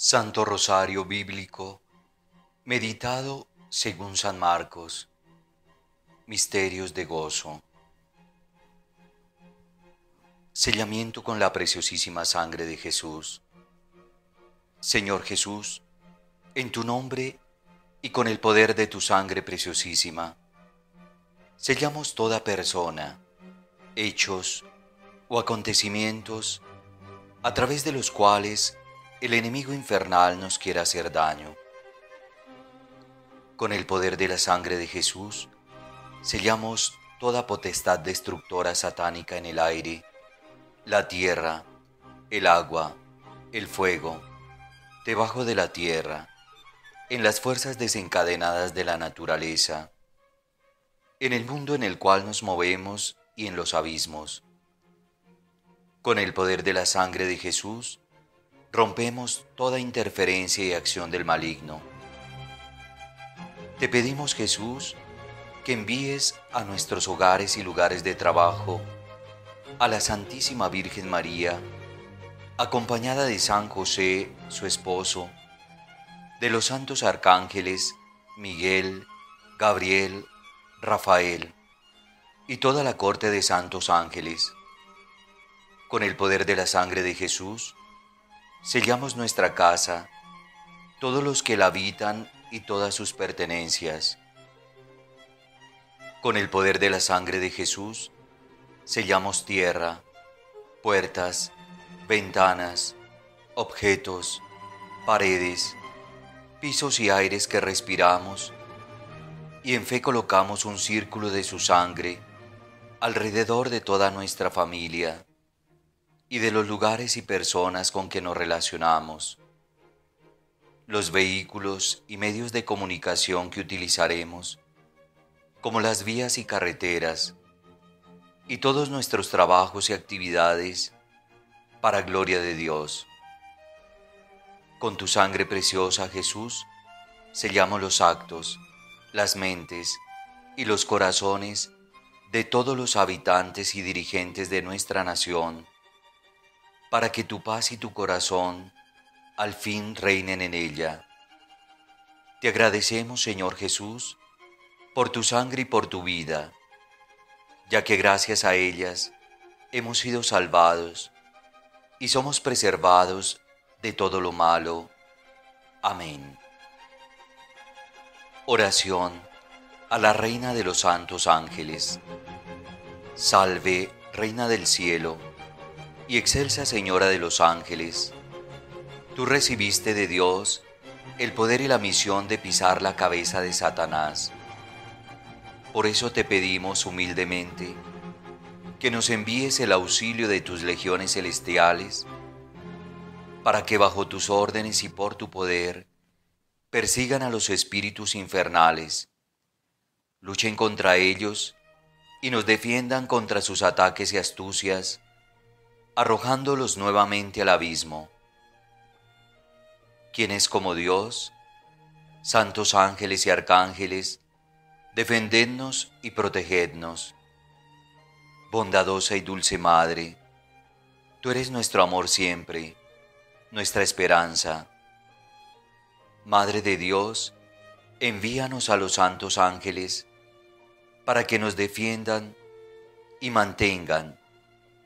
Santo Rosario Bíblico, meditado según San Marcos, Misterios de Gozo. Sellamiento con la preciosísima sangre de Jesús. Señor Jesús, en tu nombre y con el poder de tu sangre preciosísima, sellamos toda persona, hechos o acontecimientos a través de los cuales el enemigo infernal nos quiere hacer daño. Con el poder de la sangre de Jesús, sellamos toda potestad destructora satánica en el aire, la tierra, el agua, el fuego, debajo de la tierra, en las fuerzas desencadenadas de la naturaleza, en el mundo en el cual nos movemos y en los abismos. Con el poder de la sangre de Jesús, rompemos toda interferencia y acción del maligno. Te pedimos, Jesús, que envíes a nuestros hogares y lugares de trabajo a la Santísima Virgen María, acompañada de San José, su esposo, de los santos arcángeles Miguel, Gabriel, Rafael y toda la corte de santos ángeles. Con el poder de la sangre de Jesús, sellamos nuestra casa, todos los que la habitan y todas sus pertenencias. Con el poder de la sangre de Jesús, sellamos tierra, puertas, ventanas, objetos, paredes, pisos y aires que respiramos, y en fe colocamos un círculo de su sangre alrededor de toda nuestra familia y de los lugares y personas con que nos relacionamos, los vehículos y medios de comunicación que utilizaremos, como las vías y carreteras, y todos nuestros trabajos y actividades para gloria de Dios. Con tu sangre preciosa, Jesús, sellamos los actos, las mentes y los corazones de todos los habitantes y dirigentes de nuestra nación para que tu paz y tu corazón al fin reinen en ella. Te agradecemos, Señor Jesús, por tu sangre y por tu vida, ya que gracias a ellas hemos sido salvados y somos preservados de todo lo malo. Amén. Oración a la Reina de los Santos Ángeles. Salve, Reina del Cielo y excelsa Señora de los ángeles, tú recibiste de Dios el poder y la misión de pisar la cabeza de Satanás. Por eso te pedimos humildemente que nos envíes el auxilio de tus legiones celestiales, para que bajo tus órdenes y por tu poder persigan a los espíritus infernales, luchen contra ellos y nos defiendan contra sus ataques y astucias arrojándolos nuevamente al abismo. ¿Quién es como Dios? Santos ángeles y arcángeles, defendednos y protegednos. Bondadosa y dulce Madre, tú eres nuestro amor siempre, nuestra esperanza. Madre de Dios, envíanos a los santos ángeles para que nos defiendan y mantengan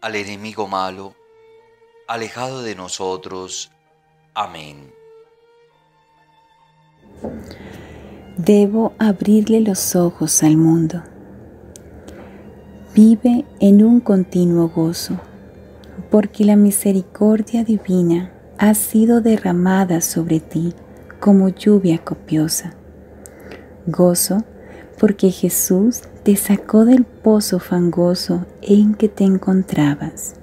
al enemigo malo, alejado de nosotros. Amén. Debo abrirle los ojos al mundo. Vive en un continuo gozo, porque la misericordia divina ha sido derramada sobre ti como lluvia copiosa. Gozo porque Jesús te sacó del pozo fangoso en que te encontrabas.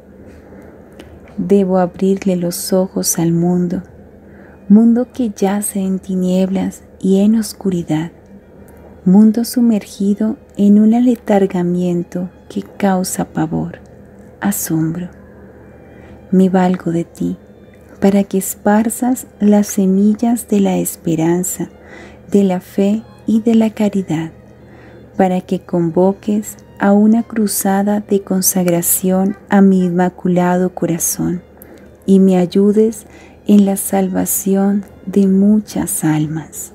Debo abrirle los ojos al mundo, mundo que yace en tinieblas y en oscuridad, mundo sumergido en un aletargamiento que causa pavor, asombro. Me valgo de ti para que esparzas las semillas de la esperanza, de la fe y de la caridad para que convoques a una cruzada de consagración a mi inmaculado corazón y me ayudes en la salvación de muchas almas.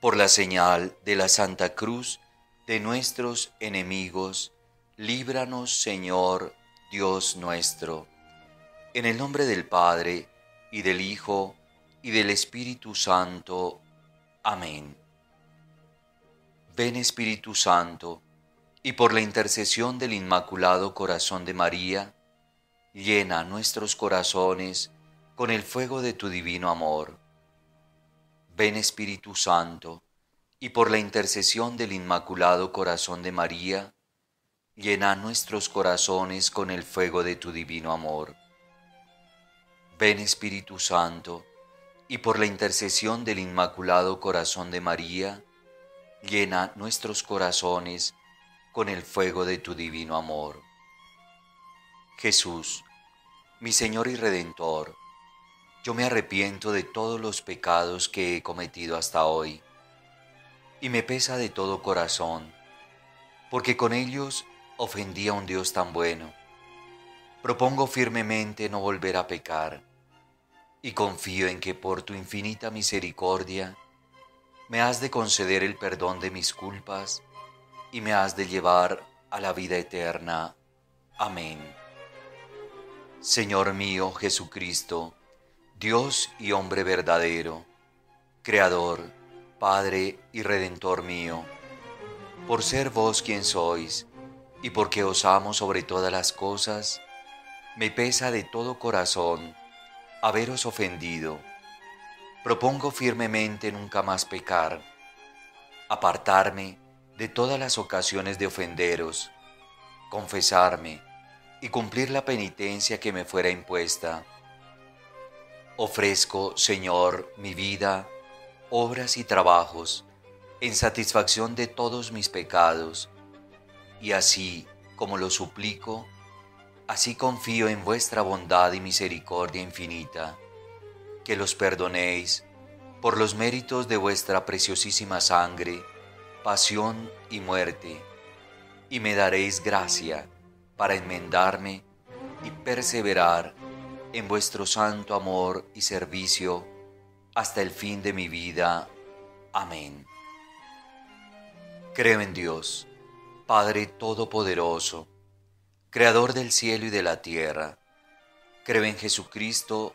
Por la señal de la Santa Cruz de nuestros enemigos, líbranos Señor Dios nuestro. En el nombre del Padre, y del Hijo, y del Espíritu Santo. Amén. Ven Espíritu Santo, y por la intercesión del Inmaculado Corazón de María, llena nuestros corazones con el fuego de tu divino amor. Ven Espíritu Santo, y por la intercesión del Inmaculado Corazón de María, llena nuestros corazones con el fuego de tu divino amor. Ven Espíritu Santo, y por la intercesión del Inmaculado Corazón de María, llena nuestros corazones con el fuego de tu divino amor. Jesús, mi Señor y Redentor, yo me arrepiento de todos los pecados que he cometido hasta hoy, y me pesa de todo corazón, porque con ellos ofendí a un Dios tan bueno. Propongo firmemente no volver a pecar, y confío en que por tu infinita misericordia me has de conceder el perdón de mis culpas y me has de llevar a la vida eterna. Amén. Señor mío Jesucristo, Dios y hombre verdadero, Creador, Padre y Redentor mío, por ser vos quien sois, y porque os amo sobre todas las cosas, me pesa de todo corazón haberos ofendido. Propongo firmemente nunca más pecar, apartarme de todas las ocasiones de ofenderos, confesarme, y cumplir la penitencia que me fuera impuesta. Ofrezco, Señor, mi vida, obras y trabajos, en satisfacción de todos mis pecados, y así como lo suplico, así confío en vuestra bondad y misericordia infinita, que los perdonéis por los méritos de vuestra preciosísima sangre, pasión y muerte, y me daréis gracia para enmendarme y perseverar en vuestro santo amor y servicio hasta el fin de mi vida. Amén. Creo en Dios, Padre Todopoderoso, Creador del cielo y de la tierra. Creo en Jesucristo,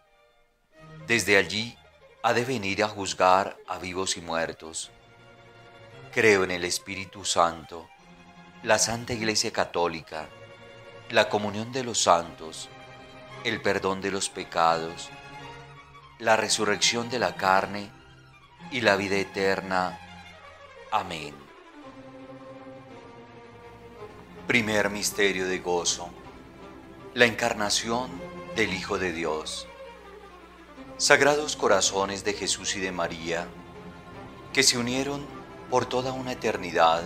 Desde allí ha de venir a juzgar a vivos y muertos. Creo en el Espíritu Santo, la Santa Iglesia Católica, la comunión de los santos, el perdón de los pecados, la resurrección de la carne y la vida eterna. Amén. Primer misterio de gozo. La encarnación del Hijo de Dios. Sagrados corazones de Jesús y de María, que se unieron por toda una eternidad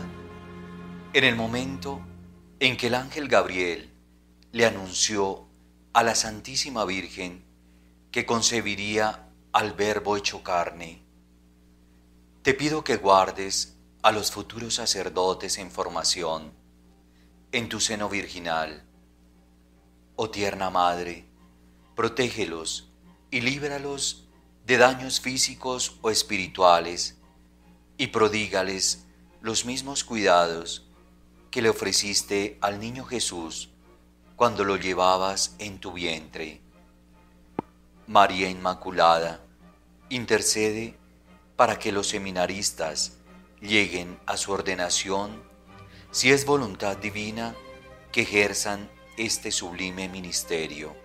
en el momento en que el ángel Gabriel le anunció a la Santísima Virgen que concebiría al Verbo hecho carne. Te pido que guardes a los futuros sacerdotes en formación en tu seno virginal. Oh tierna Madre, protégelos y líbralos de daños físicos o espirituales y prodígales los mismos cuidados que le ofreciste al niño Jesús cuando lo llevabas en tu vientre. María Inmaculada, intercede para que los seminaristas lleguen a su ordenación, si es voluntad divina que ejerzan este sublime ministerio.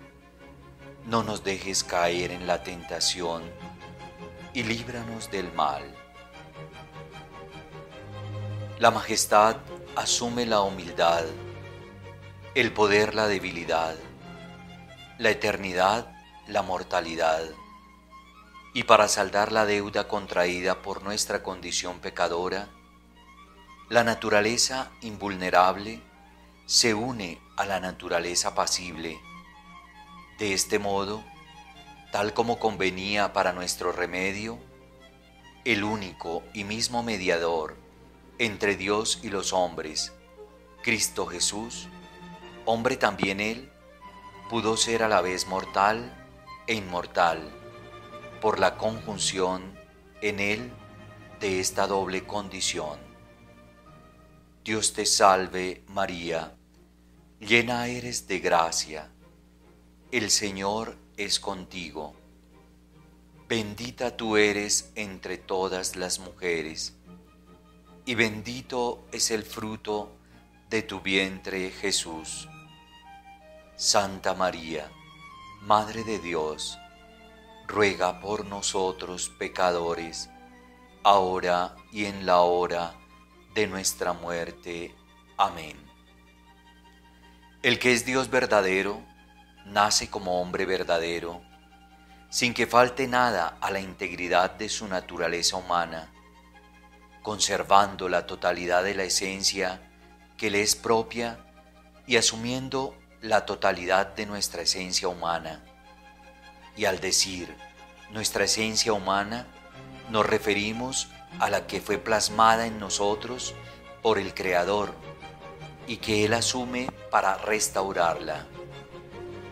No nos dejes caer en la tentación y líbranos del mal. La majestad asume la humildad, el poder la debilidad la eternidad, la mortalidad, y para saldar la deuda contraída por nuestra condición pecadora, la naturaleza invulnerable se une a la naturaleza pasible. De este modo, tal como convenía para nuestro remedio, el único y mismo mediador entre Dios y los hombres, Cristo Jesús, hombre también Él, pudo ser a la vez mortal e inmortal por la conjunción en él de esta doble condición. Dios te salve María, llena eres de gracia, el Señor es contigo, bendita tú eres entre todas las mujeres, y bendito es el fruto de tu vientre Jesús. Santa María, Madre de Dios, ruega por nosotros pecadores, ahora y en la hora de nuestra muerte. Amén. El que es Dios verdadero, nace como hombre verdadero, sin que falte nada a la integridad de su naturaleza humana, conservando la totalidad de la esencia que le es propia y asumiendo la totalidad de nuestra esencia humana. Y al decir nuestra esencia humana, nos referimos a la que fue plasmada en nosotros por el Creador y que Él asume para restaurarla.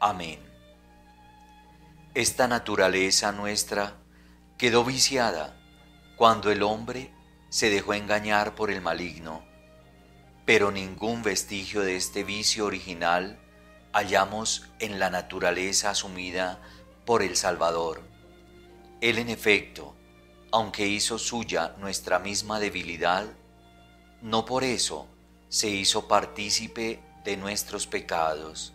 Amén. Esta naturaleza nuestra quedó viciada cuando el hombre se dejó engañar por el maligno pero ningún vestigio de este vicio original hallamos en la naturaleza asumida por el Salvador. Él en efecto, aunque hizo suya nuestra misma debilidad, no por eso se hizo partícipe de nuestros pecados.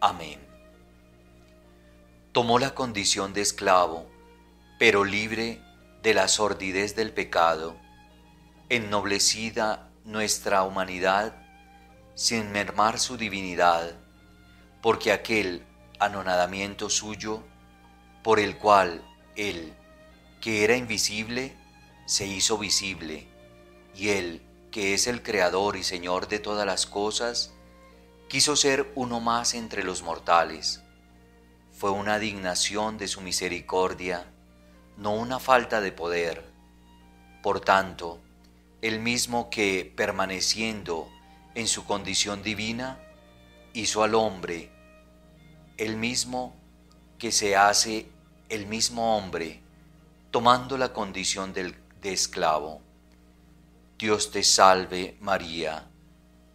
Amén. Tomó la condición de esclavo, pero libre de la sordidez del pecado ennoblecida nuestra humanidad sin mermar su divinidad, porque aquel anonadamiento suyo, por el cual Él, que era invisible, se hizo visible, y Él, que es el Creador y Señor de todas las cosas, quiso ser uno más entre los mortales. Fue una dignación de su misericordia, no una falta de poder. Por tanto, el mismo que, permaneciendo en su condición divina, hizo al hombre, el mismo que se hace el mismo hombre, tomando la condición de esclavo. Dios te salve María,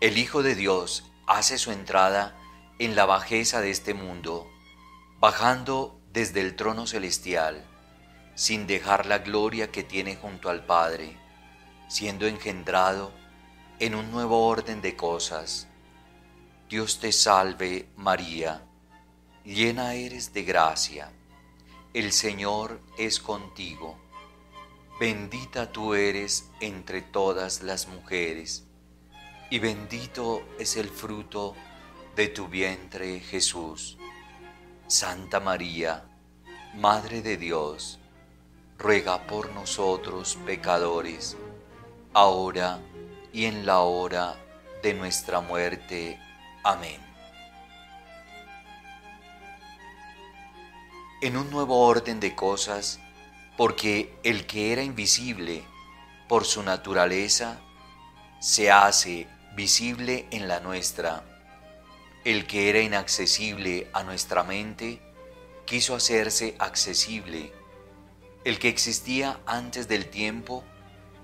el Hijo de Dios hace su entrada en la bajeza de este mundo, bajando desde el trono celestial, sin dejar la gloria que tiene junto al Padre, siendo engendrado en un nuevo orden de cosas. Dios te salve María, llena eres de gracia, el Señor es contigo, bendita tú eres entre todas las mujeres, y bendito es el fruto de tu vientre Jesús. Santa María, Madre de Dios, ruega por nosotros pecadores, ahora y en la hora de nuestra muerte. Amén. en un nuevo orden de cosas, porque el que era invisible por su naturaleza se hace visible en la nuestra. El que era inaccesible a nuestra mente quiso hacerse accesible. El que existía antes del tiempo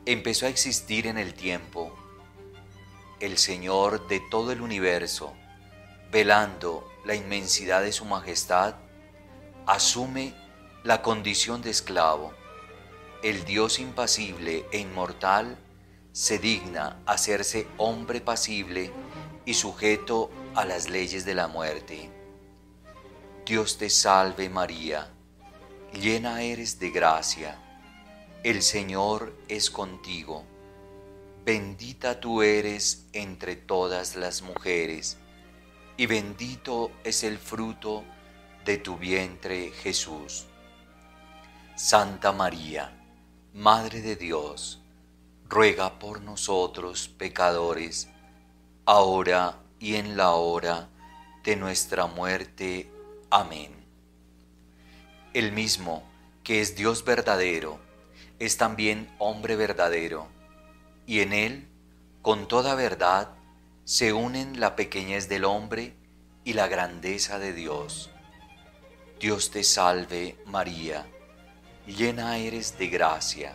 empezó a existir en el tiempo. El Señor de todo el universo, velando la inmensidad de su majestad, asume la condición de esclavo. El Dios impasible e inmortal se digna hacerse hombre pasible y sujeto a las leyes de la muerte. Dios te salve María, llena eres de gracia, el Señor es contigo, bendita tú eres entre todas las mujeres, y bendito es el fruto de tu vientre Jesús. Santa María, Madre de Dios, ruega por nosotros pecadores, ahora y en la hora de nuestra muerte. Amén. El mismo que es Dios verdadero, es también hombre verdadero, y en él, con toda verdad, se unen la pequeñez del hombre y la grandeza de Dios. Dios te salve María, llena eres de gracia,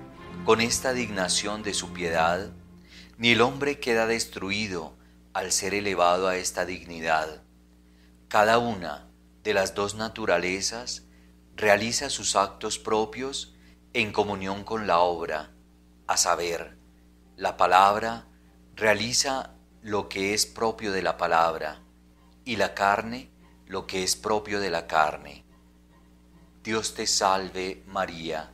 con esta dignación de su piedad, ni el hombre queda destruido al ser elevado a esta dignidad. Cada una de las dos naturalezas realiza sus actos propios en comunión con la obra, a saber, la palabra realiza lo que es propio de la palabra y la carne lo que es propio de la carne. Dios te salve María,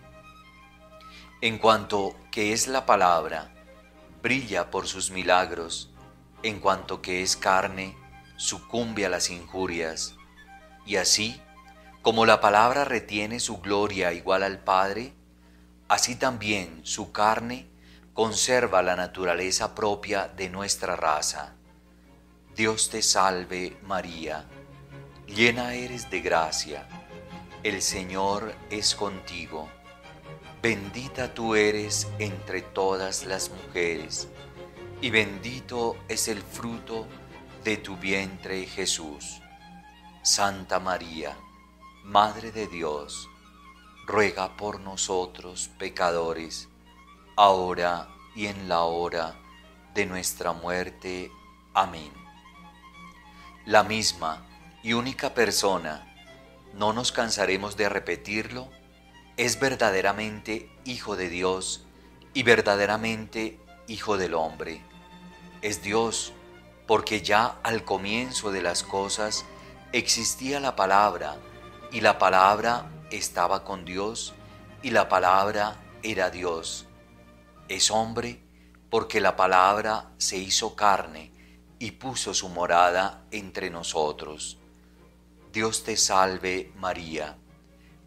en cuanto que es la palabra, brilla por sus milagros, en cuanto que es carne, sucumbe a las injurias, y así, como la palabra retiene su gloria igual al Padre, así también su carne conserva la naturaleza propia de nuestra raza. Dios te salve María, llena eres de gracia, el Señor es contigo Bendita tú eres entre todas las mujeres, y bendito es el fruto de tu vientre Jesús. Santa María, Madre de Dios, ruega por nosotros pecadores, ahora y en la hora de nuestra muerte. Amén. La misma y única persona no nos cansaremos de repetirlo, es verdaderamente Hijo de Dios y verdaderamente Hijo del Hombre. Es Dios porque ya al comienzo de las cosas existía la palabra y la palabra estaba con Dios y la palabra era Dios. Es hombre porque la palabra se hizo carne y puso su morada entre nosotros. Dios te salve María,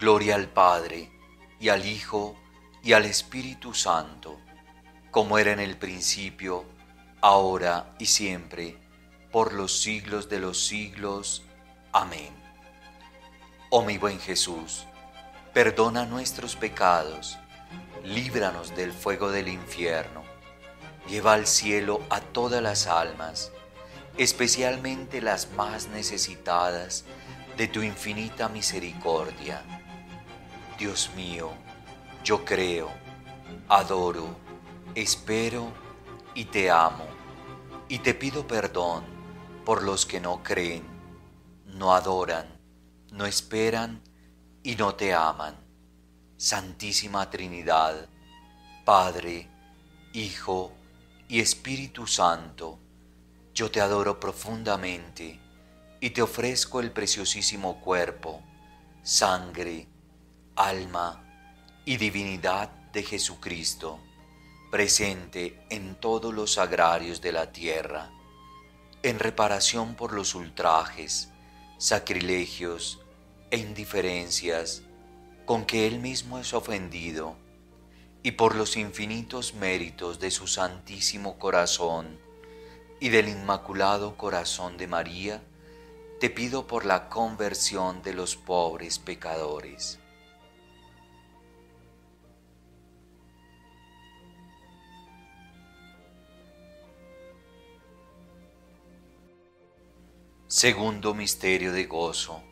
Gloria al Padre, y al Hijo, y al Espíritu Santo, como era en el principio, ahora y siempre, por los siglos de los siglos. Amén. Oh mi buen Jesús, perdona nuestros pecados, líbranos del fuego del infierno, lleva al cielo a todas las almas, especialmente las más necesitadas de tu infinita misericordia. Dios mío, yo creo, adoro, espero y te amo, y te pido perdón por los que no creen, no adoran, no esperan y no te aman. Santísima Trinidad, Padre, Hijo y Espíritu Santo, yo te adoro profundamente y te ofrezco el preciosísimo cuerpo, sangre, alma y divinidad de Jesucristo, presente en todos los agrarios de la tierra, en reparación por los ultrajes, sacrilegios e indiferencias con que Él mismo es ofendido, y por los infinitos méritos de su Santísimo Corazón y del Inmaculado Corazón de María, te pido por la conversión de los pobres pecadores. Segundo Misterio de Gozo.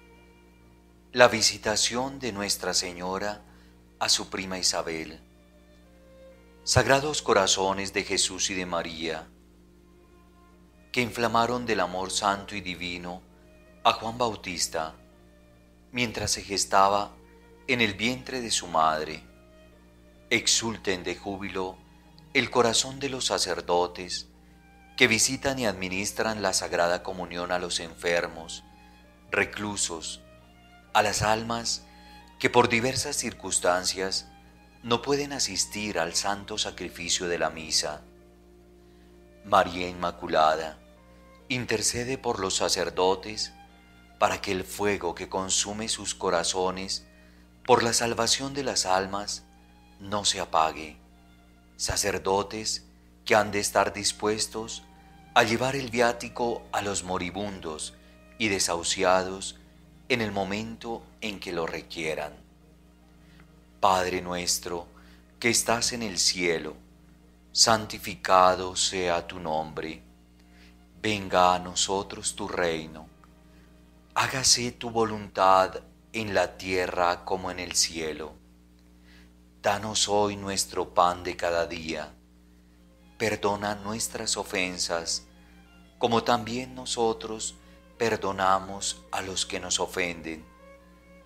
La visitación de Nuestra Señora a su prima Isabel. Sagrados corazones de Jesús y de María, que inflamaron del amor santo y divino a Juan Bautista mientras se gestaba en el vientre de su madre. Exulten de júbilo el corazón de los sacerdotes que visitan y administran la Sagrada Comunión a los enfermos, reclusos, a las almas que por diversas circunstancias no pueden asistir al santo sacrificio de la misa. María Inmaculada, intercede por los sacerdotes para que el fuego que consume sus corazones por la salvación de las almas no se apague. Sacerdotes que han de estar dispuestos a llevar el viático a los moribundos y desahuciados en el momento en que lo requieran. Padre nuestro, que estás en el cielo, santificado sea tu nombre. Venga a nosotros tu reino hágase tu voluntad en la tierra como en el cielo. Danos hoy nuestro pan de cada día. Perdona nuestras ofensas, como también nosotros perdonamos a los que nos ofenden.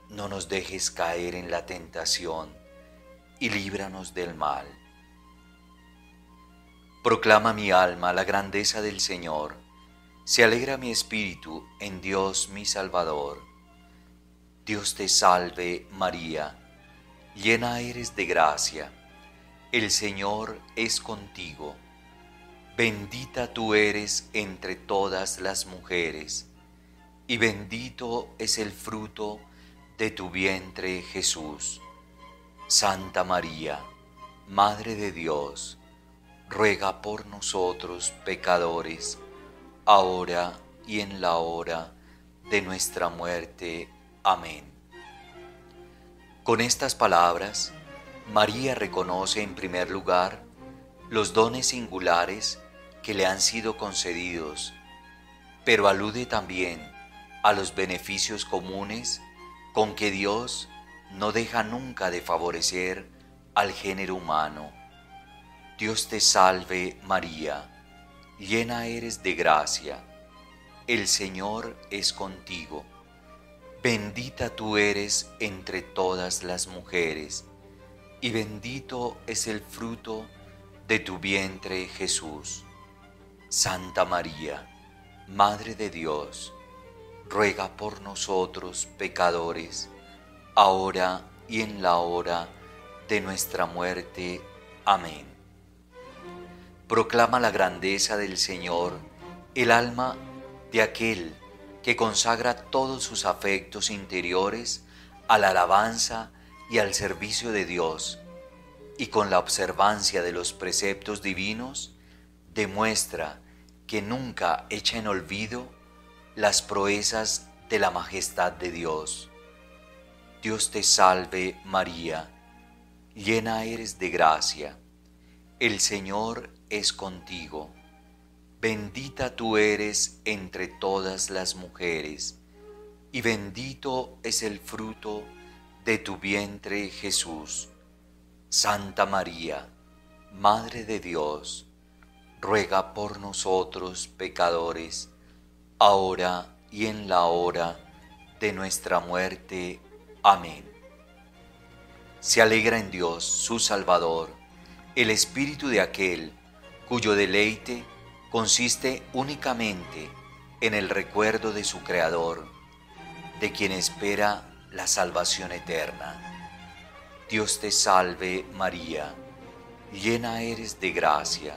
No nos dejes caer en la tentación y líbranos del mal. Proclama mi alma la grandeza del Señor se alegra mi espíritu en Dios mi Salvador. Dios te salve María, llena eres de gracia, el Señor es contigo. Bendita tú eres entre todas las mujeres, y bendito es el fruto de tu vientre Jesús. Santa María, Madre de Dios, ruega por nosotros pecadores, ahora y en la hora de nuestra muerte. Amén. Con estas palabras, María reconoce en primer lugar los dones singulares que le han sido concedidos, pero alude también a los beneficios comunes con que Dios no deja nunca de favorecer al género humano. Dios te salve María, llena eres de gracia, el Señor es contigo Bendita tú eres entre todas las mujeres, y bendito es el fruto de tu vientre Jesús. Santa María, Madre de Dios, ruega por nosotros pecadores, ahora y en la hora de nuestra muerte. Amén. Proclama la grandeza del Señor el alma de aquel que consagra todos sus afectos interiores a la alabanza y al servicio de Dios, y con la observancia de los preceptos divinos, demuestra que nunca echa en olvido las proezas de la majestad de Dios. Dios te salve María, llena eres de gracia, el Señor es contigo Bendita tú eres entre todas las mujeres, y bendito es el fruto de tu vientre Jesús. Santa María, Madre de Dios, ruega por nosotros pecadores, ahora y en la hora de nuestra muerte. Amén. Se alegra en Dios, su Salvador, el espíritu de aquel cuyo deleite consiste únicamente en el recuerdo de su Creador, de quien espera la salvación eterna. Dios te salve María, llena eres de gracia,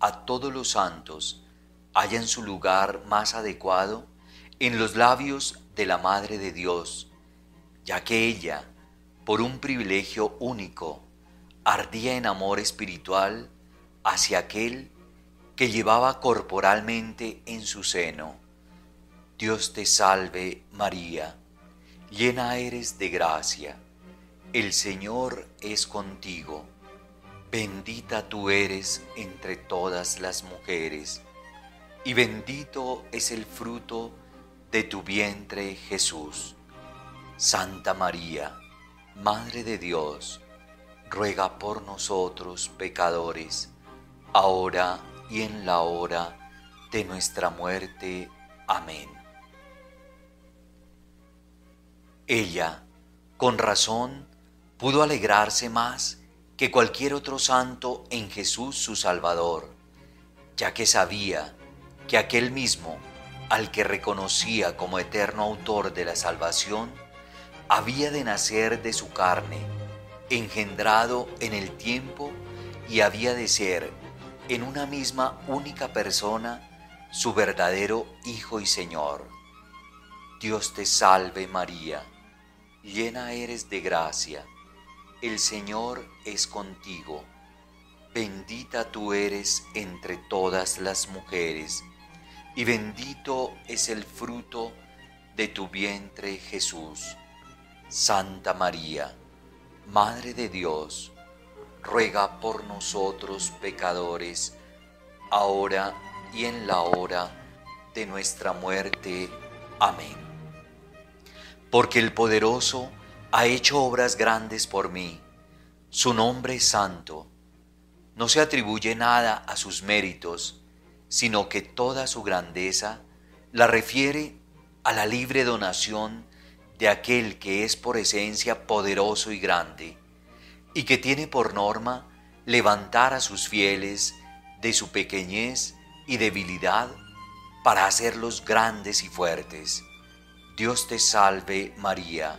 a todos los santos, hallan su lugar más adecuado en los labios de la Madre de Dios, ya que ella, por un privilegio único, ardía en amor espiritual hacia aquel que llevaba corporalmente en su seno. Dios te salve María, llena eres de gracia, el Señor es contigo, bendita tú eres entre todas las mujeres, y bendito es el fruto de tu vientre Jesús. Santa María, Madre de Dios, ruega por nosotros pecadores, ahora y en la hora de nuestra muerte. Amén. Ella, con razón, pudo alegrarse más que cualquier otro santo en Jesús su Salvador, ya que sabía que aquel mismo, al que reconocía como eterno autor de la salvación, había de nacer de su carne, engendrado en el tiempo y había de ser en una misma única persona su verdadero Hijo y Señor. Dios te salve María, llena eres de gracia, el Señor es contigo, bendita tú eres entre todas las mujeres, y bendito es el fruto de tu vientre Jesús. Santa María, Madre de Dios, ruega por nosotros pecadores, ahora y en la hora de nuestra muerte. Amén. Porque el poderoso ha hecho obras grandes por mí, su nombre es santo. No se atribuye nada a sus méritos, sino que toda su grandeza la refiere a la libre donación de aquel que es por esencia poderoso y grande y que tiene por norma levantar a sus fieles de su pequeñez y debilidad para hacerlos grandes y fuertes. Dios te salve María,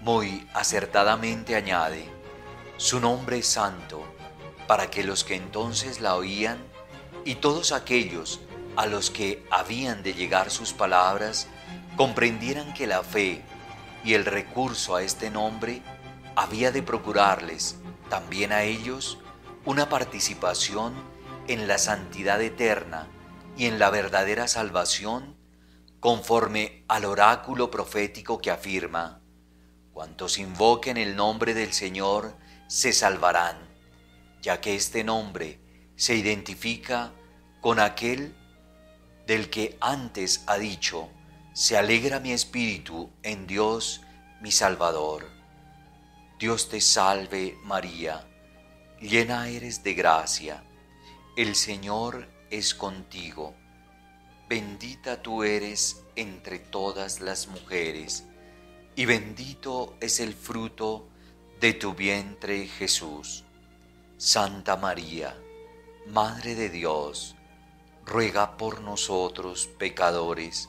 Muy acertadamente añade, su nombre es santo, para que los que entonces la oían y todos aquellos a los que habían de llegar sus palabras comprendieran que la fe y el recurso a este nombre había de procurarles también a ellos una participación en la santidad eterna y en la verdadera salvación conforme al oráculo profético que afirma, cuantos invoquen el nombre del Señor se salvarán, ya que este nombre se identifica con aquel del que antes ha dicho, se alegra mi espíritu en Dios mi Salvador. Dios te salve María, llena eres de gracia, el Señor es contigo Bendita tú eres entre todas las mujeres, y bendito es el fruto de tu vientre Jesús. Santa María, Madre de Dios, ruega por nosotros pecadores,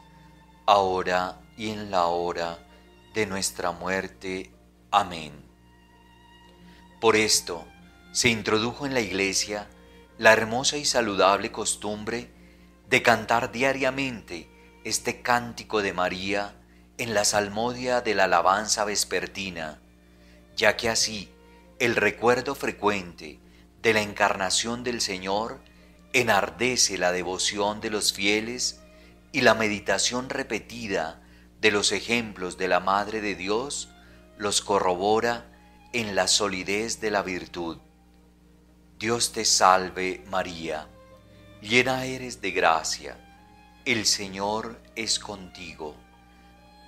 ahora y en la hora de nuestra muerte. Amén. Por esto se introdujo en la Iglesia la hermosa y saludable costumbre de cantar diariamente este cántico de María en la salmodia de la alabanza vespertina, ya que así el recuerdo frecuente de la encarnación del Señor enardece la devoción de los fieles y la meditación repetida de los ejemplos de la Madre de Dios los corrobora en la solidez de la virtud. Dios te salve María llena eres de gracia, el Señor es contigo.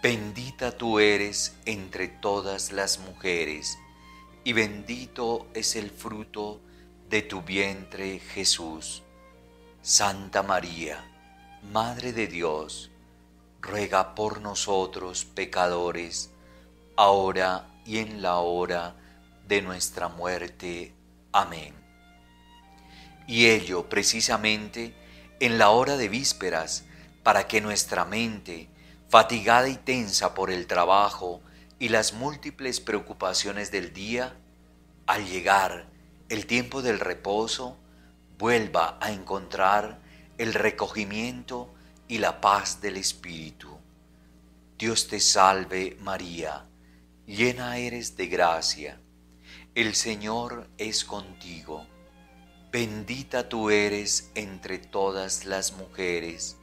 Bendita tú eres entre todas las mujeres, y bendito es el fruto de tu vientre Jesús. Santa María, Madre de Dios, ruega por nosotros pecadores, ahora y en la hora de nuestra muerte. Amén y ello precisamente en la hora de vísperas, para que nuestra mente, fatigada y tensa por el trabajo y las múltiples preocupaciones del día, al llegar el tiempo del reposo, vuelva a encontrar el recogimiento y la paz del Espíritu. Dios te salve María, llena eres de gracia, el Señor es contigo Bendita tú eres entre todas las mujeres,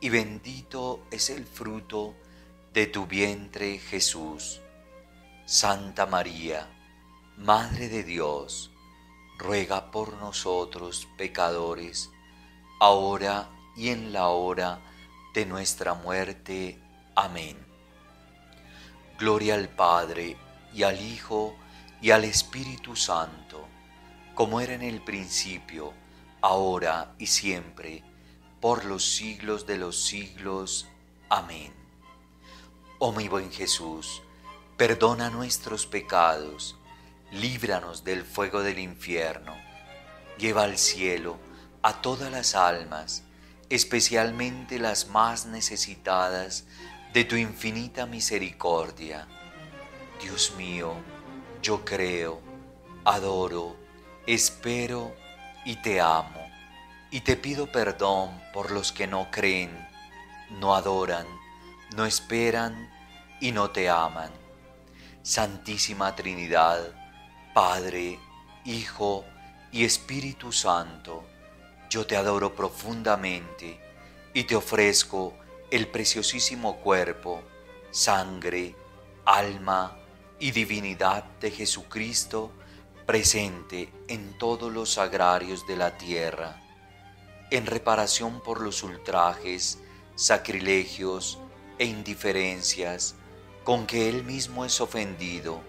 y bendito es el fruto de tu vientre Jesús. Santa María, Madre de Dios, ruega por nosotros pecadores, ahora y en la hora de nuestra muerte. Amén. Gloria al Padre, y al Hijo, y al Espíritu Santo como era en el principio, ahora y siempre, por los siglos de los siglos. Amén. Oh mi buen Jesús, perdona nuestros pecados, líbranos del fuego del infierno, lleva al cielo a todas las almas, especialmente las más necesitadas de tu infinita misericordia. Dios mío, yo creo, adoro, espero y te amo, y te pido perdón por los que no creen, no adoran, no esperan y no te aman. Santísima Trinidad, Padre, Hijo y Espíritu Santo, yo te adoro profundamente y te ofrezco el preciosísimo cuerpo, sangre, alma y divinidad de Jesucristo, presente en todos los sagrarios de la tierra, en reparación por los ultrajes, sacrilegios e indiferencias con que Él mismo es ofendido,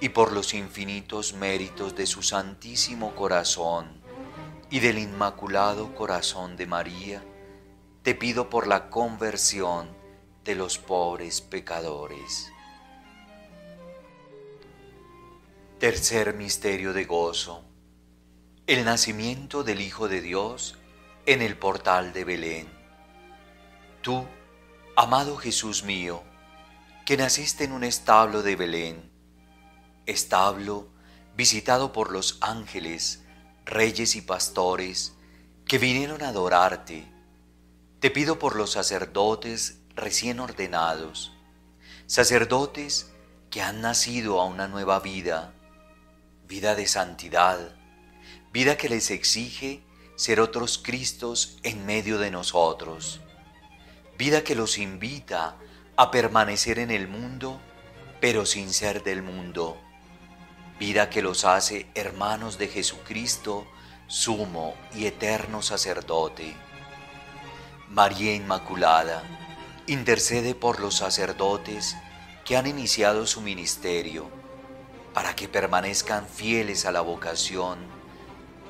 y por los infinitos méritos de su Santísimo Corazón y del Inmaculado Corazón de María, te pido por la conversión de los pobres pecadores. Tercer misterio de gozo. El nacimiento del Hijo de Dios en el portal de Belén. Tú, amado Jesús mío, que naciste en un establo de Belén, establo visitado por los ángeles, reyes y pastores que vinieron a adorarte. Te pido por los sacerdotes recién ordenados, sacerdotes que han nacido a una nueva vida, vida de santidad, vida que les exige ser otros Cristos en medio de nosotros, vida que los invita a permanecer en el mundo, pero sin ser del mundo vida que los hace hermanos de Jesucristo, sumo y eterno sacerdote. María Inmaculada, intercede por los sacerdotes que han iniciado su ministerio, para que permanezcan fieles a la vocación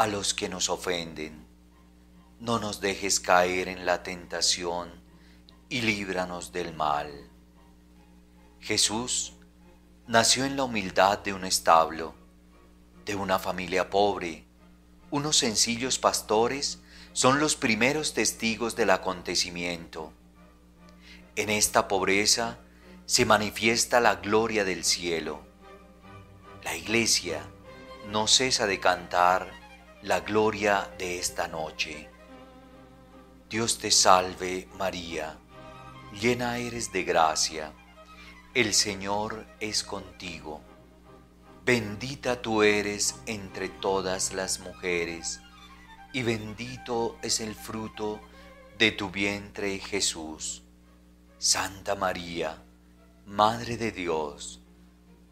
a los que nos ofenden. No nos dejes caer en la tentación y líbranos del mal. Jesús, nació en la humildad de un establo, de una familia pobre. Unos sencillos pastores son los primeros testigos del acontecimiento. En esta pobreza se manifiesta la gloria del cielo. La iglesia no cesa de cantar la gloria de esta noche. Dios te salve María, llena eres de gracia el Señor es contigo. Bendita tú eres entre todas las mujeres, y bendito es el fruto de tu vientre Jesús. Santa María, Madre de Dios,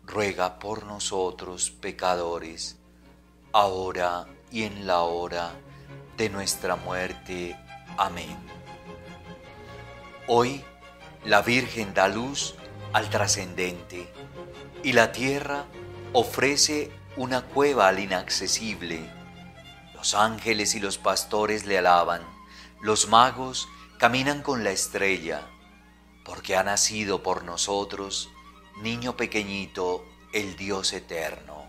ruega por nosotros pecadores, ahora y en la hora de nuestra muerte. Amén. Hoy la Virgen da luz al trascendente y la tierra ofrece una cueva al inaccesible. Los ángeles y los pastores le alaban, los magos caminan con la estrella, porque ha nacido por nosotros, niño pequeñito, el Dios eterno.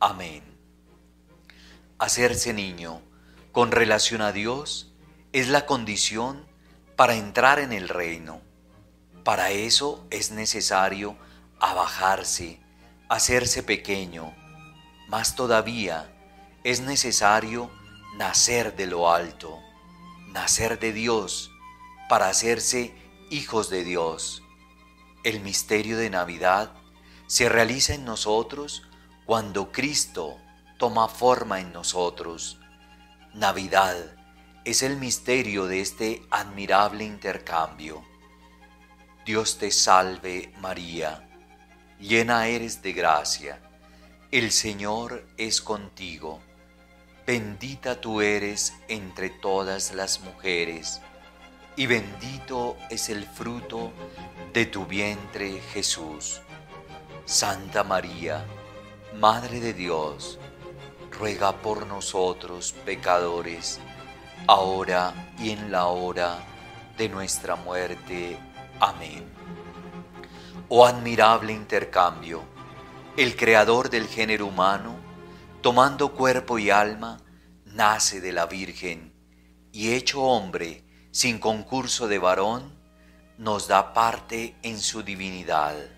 Amén. Hacerse niño con relación a Dios es la condición para entrar en el reino. Para eso es necesario abajarse, hacerse pequeño. Más todavía es necesario nacer de lo alto, nacer de Dios, para hacerse hijos de Dios. El misterio de Navidad se realiza en nosotros cuando Cristo toma forma en nosotros. Navidad es el misterio de este admirable intercambio. Dios te salve María, llena eres de gracia, el Señor es contigo, bendita tú eres entre todas las mujeres, y bendito es el fruto de tu vientre Jesús. Santa María, Madre de Dios, ruega por nosotros pecadores, ahora y en la hora de nuestra muerte. Amén. Oh admirable intercambio, el creador del género humano, tomando cuerpo y alma, nace de la Virgen y hecho hombre sin concurso de varón, nos da parte en su divinidad.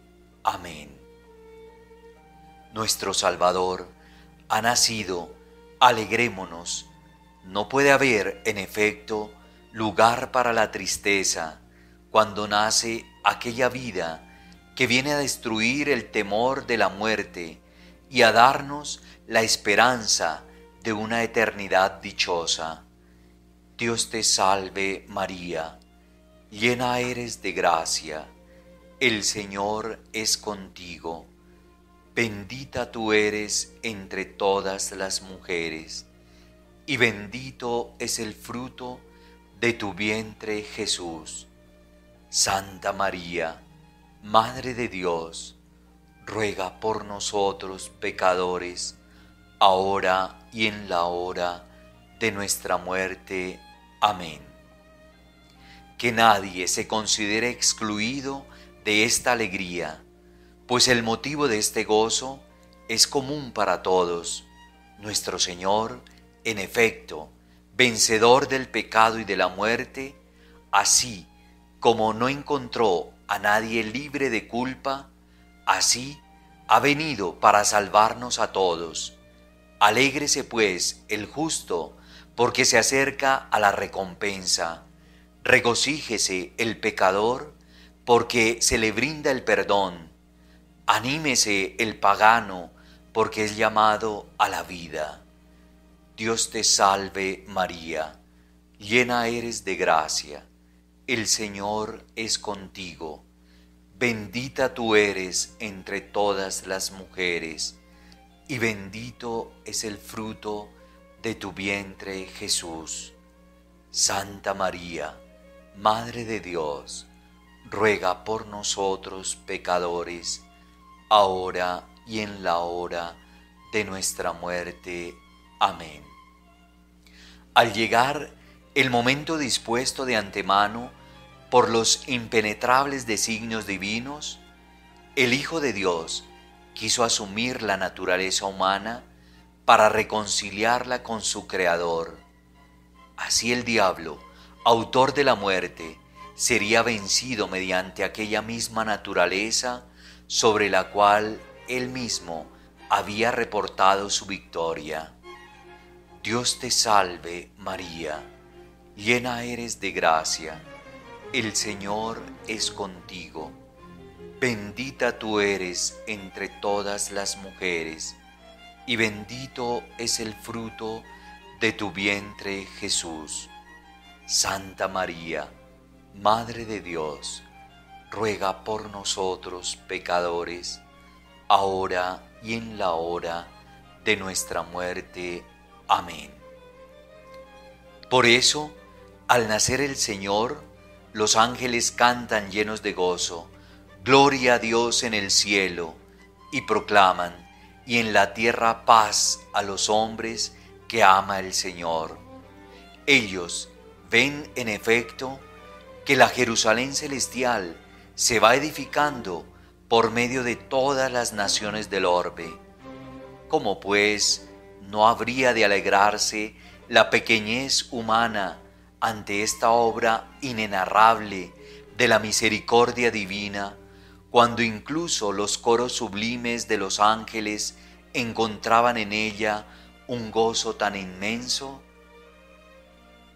Amén. Nuestro Salvador ha nacido, alegrémonos. No puede haber, en efecto, lugar para la tristeza cuando nace aquella vida que viene a destruir el temor de la muerte y a darnos la esperanza de una eternidad dichosa. Dios te salve María, llena eres de gracia, el Señor es contigo, bendita tú eres entre todas las mujeres, y bendito es el fruto de tu vientre Jesús. Santa María, Madre de Dios, ruega por nosotros pecadores, ahora y en la hora de nuestra muerte. Amén. Que nadie se considere excluido de esta alegría, pues el motivo de este gozo es común para todos. Nuestro Señor, en efecto, vencedor del pecado y de la muerte, así como no encontró a nadie libre de culpa, así ha venido para salvarnos a todos Alégrese pues el justo, porque se acerca a la recompensa. Regocíjese el pecador, porque se le brinda el perdón. Anímese el pagano, porque es llamado a la vida. Dios te salve María, llena eres de gracia, el Señor es contigo. Bendita tú eres entre todas las mujeres y bendito es el fruto de tu vientre Jesús. Santa María, Madre de Dios, ruega por nosotros pecadores, ahora y en la hora de nuestra muerte. Amén. Al llegar el momento dispuesto de antemano por los impenetrables designios divinos, el Hijo de Dios, quiso asumir la naturaleza humana para reconciliarla con su Creador. Así el diablo, autor de la muerte, sería vencido mediante aquella misma naturaleza sobre la cual él mismo había reportado su victoria. Dios te salve María, llena eres de gracia, el Señor es contigo Bendita tú eres entre todas las mujeres, y bendito es el fruto de tu vientre Jesús. Santa María, Madre de Dios, ruega por nosotros pecadores, ahora y en la hora de nuestra muerte. Amén. Por eso, al nacer el Señor, los ángeles cantan llenos de gozo, Gloria a Dios en el cielo, y proclaman, y en la tierra paz a los hombres que ama el Señor. Ellos ven en efecto que la Jerusalén celestial se va edificando por medio de todas las naciones del orbe. ¿Cómo pues no habría de alegrarse la pequeñez humana ante esta obra inenarrable de la misericordia divina? cuando incluso los coros sublimes de los ángeles encontraban en ella un gozo tan inmenso?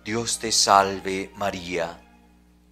Dios te salve María,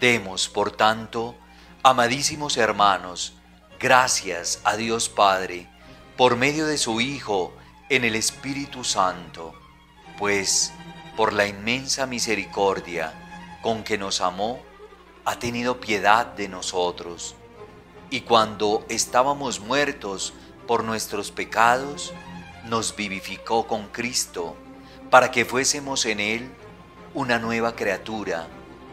Demos, por tanto, amadísimos hermanos, gracias a Dios Padre, por medio de su Hijo, en el Espíritu Santo, pues, por la inmensa misericordia con que nos amó, ha tenido piedad de nosotros. Y cuando estábamos muertos por nuestros pecados, nos vivificó con Cristo, para que fuésemos en Él una nueva criatura,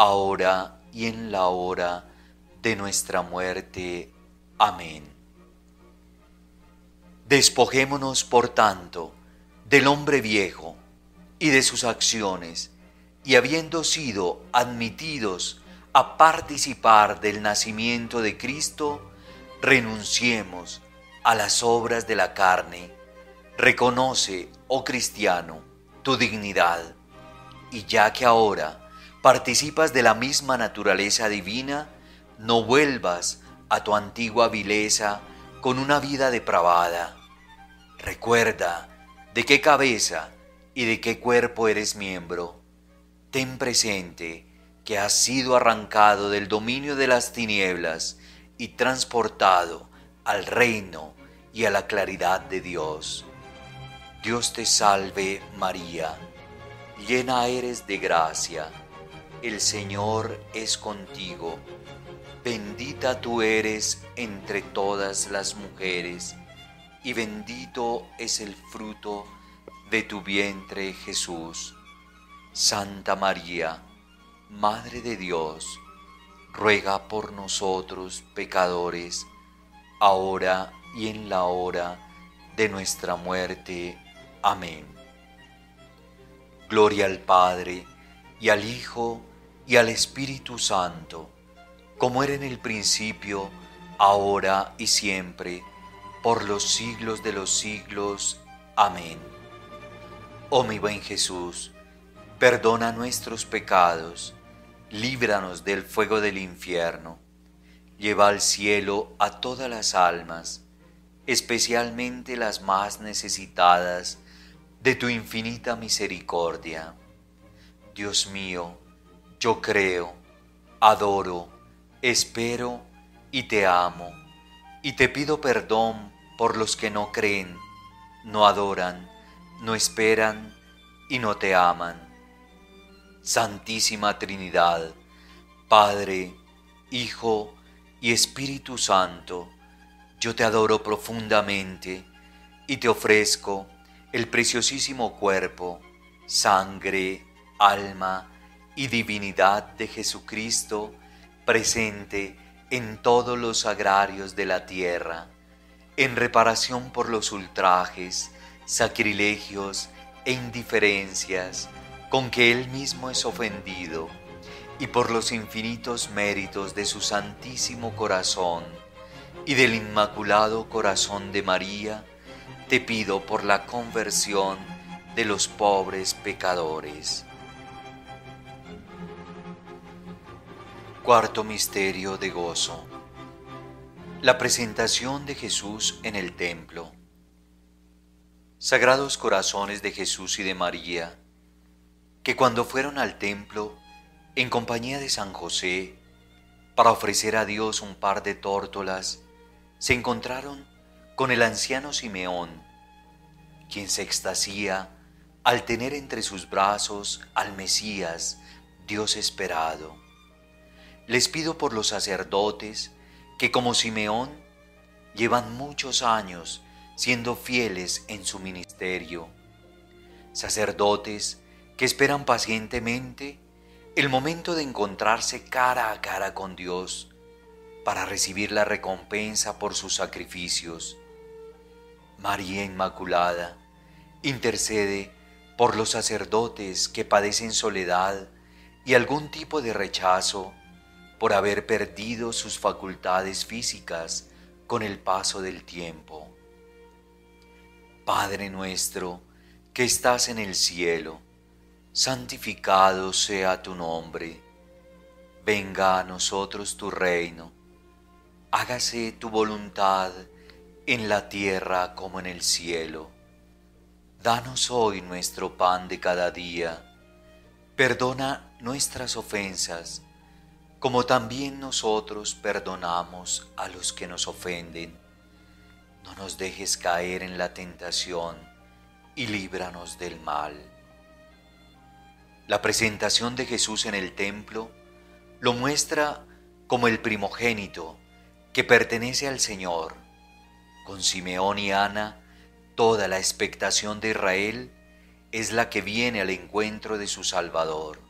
ahora y en la hora de nuestra muerte. Amén. Despojémonos, por tanto, del hombre viejo y de sus acciones, y habiendo sido admitidos a participar del nacimiento de Cristo, renunciemos a las obras de la carne. Reconoce, oh cristiano, tu dignidad. Y ya que ahora participas de la misma naturaleza divina, no vuelvas a tu antigua vileza con una vida depravada. Recuerda de qué cabeza y de qué cuerpo eres miembro. Ten presente que has sido arrancado del dominio de las tinieblas y transportado al reino y a la claridad de Dios. Dios te salve María, llena eres de gracia, el Señor es contigo, bendita tú eres entre todas las mujeres, y bendito es el fruto de tu vientre Jesús. Santa María, Madre de Dios, ruega por nosotros pecadores, ahora y en la hora de nuestra muerte. Amén. Gloria al Padre, y al Hijo, y al Espíritu Santo, como era en el principio, ahora y siempre, por los siglos de los siglos. Amén. Oh mi buen Jesús, perdona nuestros pecados, líbranos del fuego del infierno, lleva al cielo a todas las almas, especialmente las más necesitadas de tu infinita misericordia. Dios mío, yo creo, adoro, espero y te amo, y te pido perdón por los que no creen, no adoran, no esperan y no te aman. Santísima Trinidad, Padre, Hijo y Espíritu Santo, yo te adoro profundamente y te ofrezco el preciosísimo cuerpo, sangre, alma y divinidad de Jesucristo presente en todos los agrarios de la tierra, en reparación por los ultrajes, sacrilegios e indiferencias con que Él mismo es ofendido, y por los infinitos méritos de su Santísimo Corazón y del Inmaculado Corazón de María, te pido por la conversión de los pobres pecadores. Cuarto Misterio de Gozo. La presentación de Jesús en el templo. Sagrados corazones de Jesús y de María, que cuando fueron al templo, en compañía de San José, para ofrecer a Dios un par de tórtolas, se encontraron con el anciano Simeón, quien se extasía al tener entre sus brazos al Mesías, Dios esperado. Les pido por los sacerdotes que como Simeón llevan muchos años siendo fieles en su ministerio, sacerdotes que esperan pacientemente el momento de encontrarse cara a cara con Dios para recibir la recompensa por sus sacrificios, María Inmaculada, intercede por los sacerdotes que padecen soledad y algún tipo de rechazo por haber perdido sus facultades físicas con el paso del tiempo. Padre nuestro, que estás en el cielo, santificado sea tu nombre, venga a nosotros tu reino, hágase tu voluntad en la tierra como en el cielo. Danos hoy nuestro pan de cada día, perdona nuestras ofensas, como también nosotros perdonamos a los que nos ofenden. No nos dejes caer en la tentación y líbranos del mal. La presentación de Jesús en el templo lo muestra como el primogénito que pertenece al Señor. Con Simeón y Ana, toda la expectación de Israel es la que viene al encuentro de su Salvador.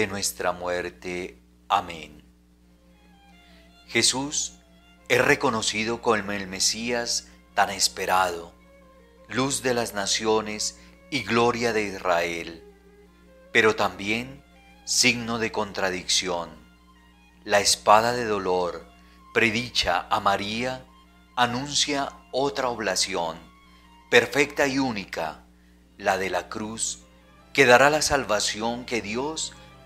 de nuestra muerte. Amén. Jesús es reconocido como el Mesías tan esperado, luz de las naciones y gloria de Israel, pero también signo de contradicción. La espada de dolor, predicha a María, anuncia otra oblación, perfecta y única, la de la cruz, que dará la salvación que Dios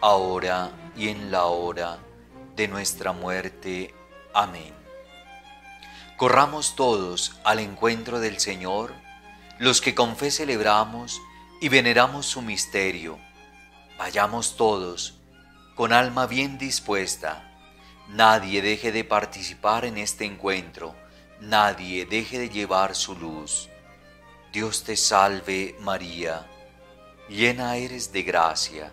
ahora y en la hora de nuestra muerte. Amén. Corramos todos al encuentro del Señor, los que con fe celebramos y veneramos su misterio. Vayamos todos con alma bien dispuesta. Nadie deje de participar en este encuentro, nadie deje de llevar su luz. Dios te salve María, llena eres de gracia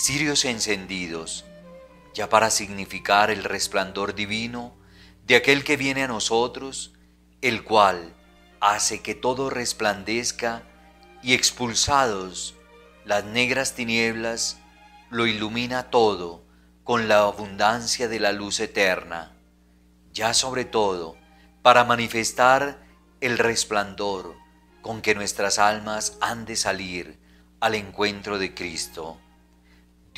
cirios encendidos, ya para significar el resplandor divino de aquel que viene a nosotros, el cual hace que todo resplandezca y expulsados las negras tinieblas, lo ilumina todo con la abundancia de la luz eterna, ya sobre todo para manifestar el resplandor con que nuestras almas han de salir al encuentro de Cristo.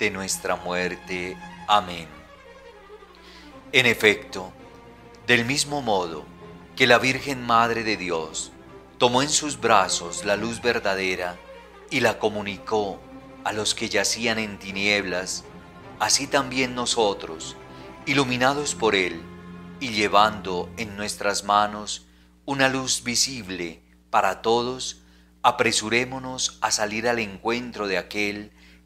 de nuestra muerte. Amén. En efecto, del mismo modo que la Virgen Madre de Dios tomó en sus brazos la luz verdadera y la comunicó a los que yacían en tinieblas, así también nosotros, iluminados por Él y llevando en nuestras manos una luz visible para todos, apresurémonos a salir al encuentro de aquel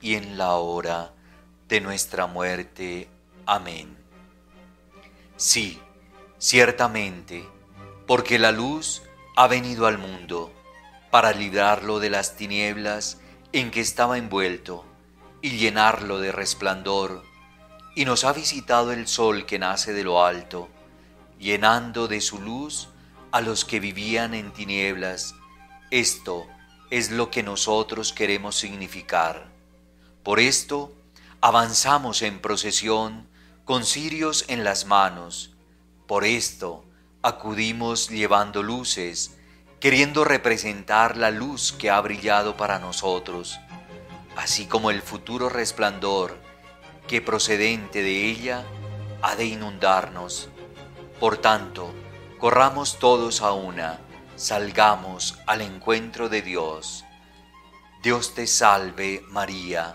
y en la hora de nuestra muerte. Amén. Sí, ciertamente, porque la luz ha venido al mundo para librarlo de las tinieblas en que estaba envuelto y llenarlo de resplandor, y nos ha visitado el sol que nace de lo alto, llenando de su luz a los que vivían en tinieblas esto es lo que nosotros queremos significar. Por esto, avanzamos en procesión con cirios en las manos. Por esto, acudimos llevando luces, queriendo representar la luz que ha brillado para nosotros, así como el futuro resplandor que procedente de ella ha de inundarnos. Por tanto, corramos todos a una salgamos al encuentro de Dios. Dios te salve María,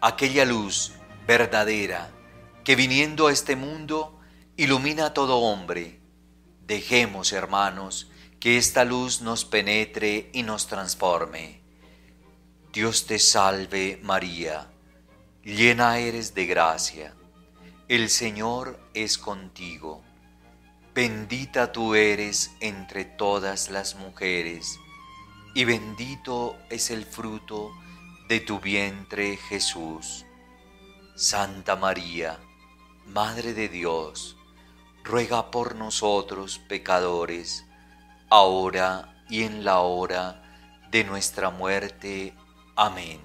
aquella luz verdadera que viniendo a este mundo ilumina a todo hombre. Dejemos, hermanos, que esta luz nos penetre y nos transforme. Dios te salve María, llena eres de gracia, el Señor es contigo Bendita tú eres entre todas las mujeres, y bendito es el fruto de tu vientre Jesús. Santa María, Madre de Dios, ruega por nosotros pecadores, ahora y en la hora de nuestra muerte. Amén.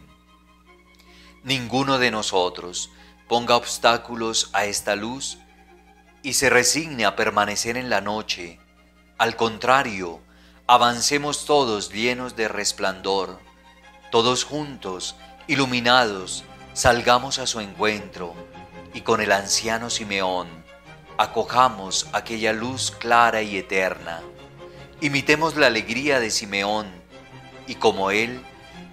Ninguno de nosotros ponga obstáculos a esta luz, y se resigne a permanecer en la noche. Al contrario, avancemos todos llenos de resplandor, todos juntos, iluminados, salgamos a su encuentro y con el anciano Simeón acojamos aquella luz clara y eterna. Imitemos la alegría de Simeón y como él,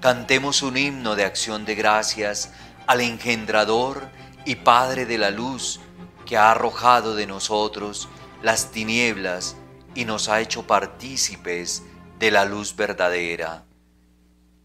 cantemos un himno de acción de gracias al engendrador y Padre de la luz, que ha arrojado de nosotros las tinieblas y nos ha hecho partícipes de la luz verdadera.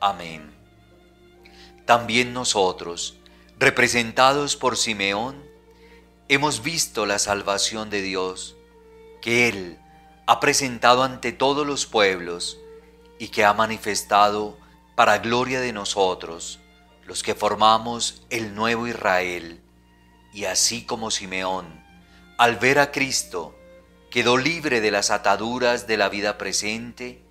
Amén. También nosotros, representados por Simeón, hemos visto la salvación de Dios, que Él ha presentado ante todos los pueblos y que ha manifestado para gloria de nosotros, los que formamos el nuevo Israel y así como Simeón, al ver a Cristo, quedó libre de las ataduras de la vida presente,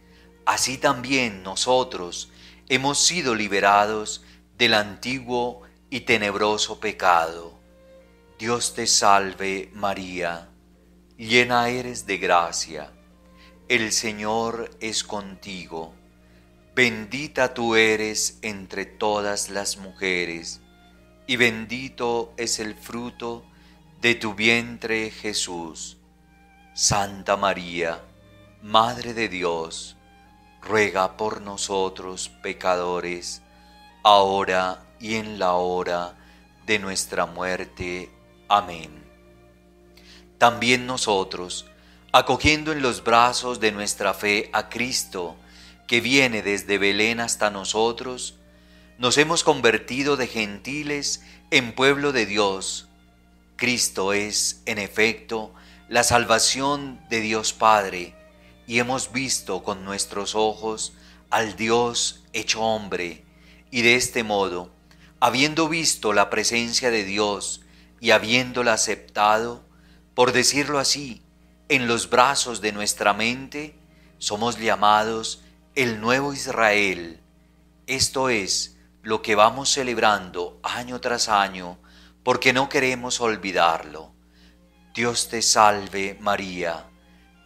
así también nosotros hemos sido liberados del antiguo y tenebroso pecado. Dios te salve María, llena eres de gracia, el Señor es contigo, bendita tú eres entre todas las mujeres, y bendito es el fruto de tu vientre Jesús. Santa María, Madre de Dios, ruega por nosotros pecadores, ahora y en la hora de nuestra muerte. Amén. También nosotros, acogiendo en los brazos de nuestra fe a Cristo, que viene desde Belén hasta nosotros, nos hemos convertido de gentiles en pueblo de Dios. Cristo es, en efecto, la salvación de Dios Padre, y hemos visto con nuestros ojos al Dios hecho hombre, y de este modo, habiendo visto la presencia de Dios y habiéndola aceptado, por decirlo así, en los brazos de nuestra mente, somos llamados el nuevo Israel. Esto es lo que vamos celebrando año tras año, porque no queremos olvidarlo. Dios te salve María,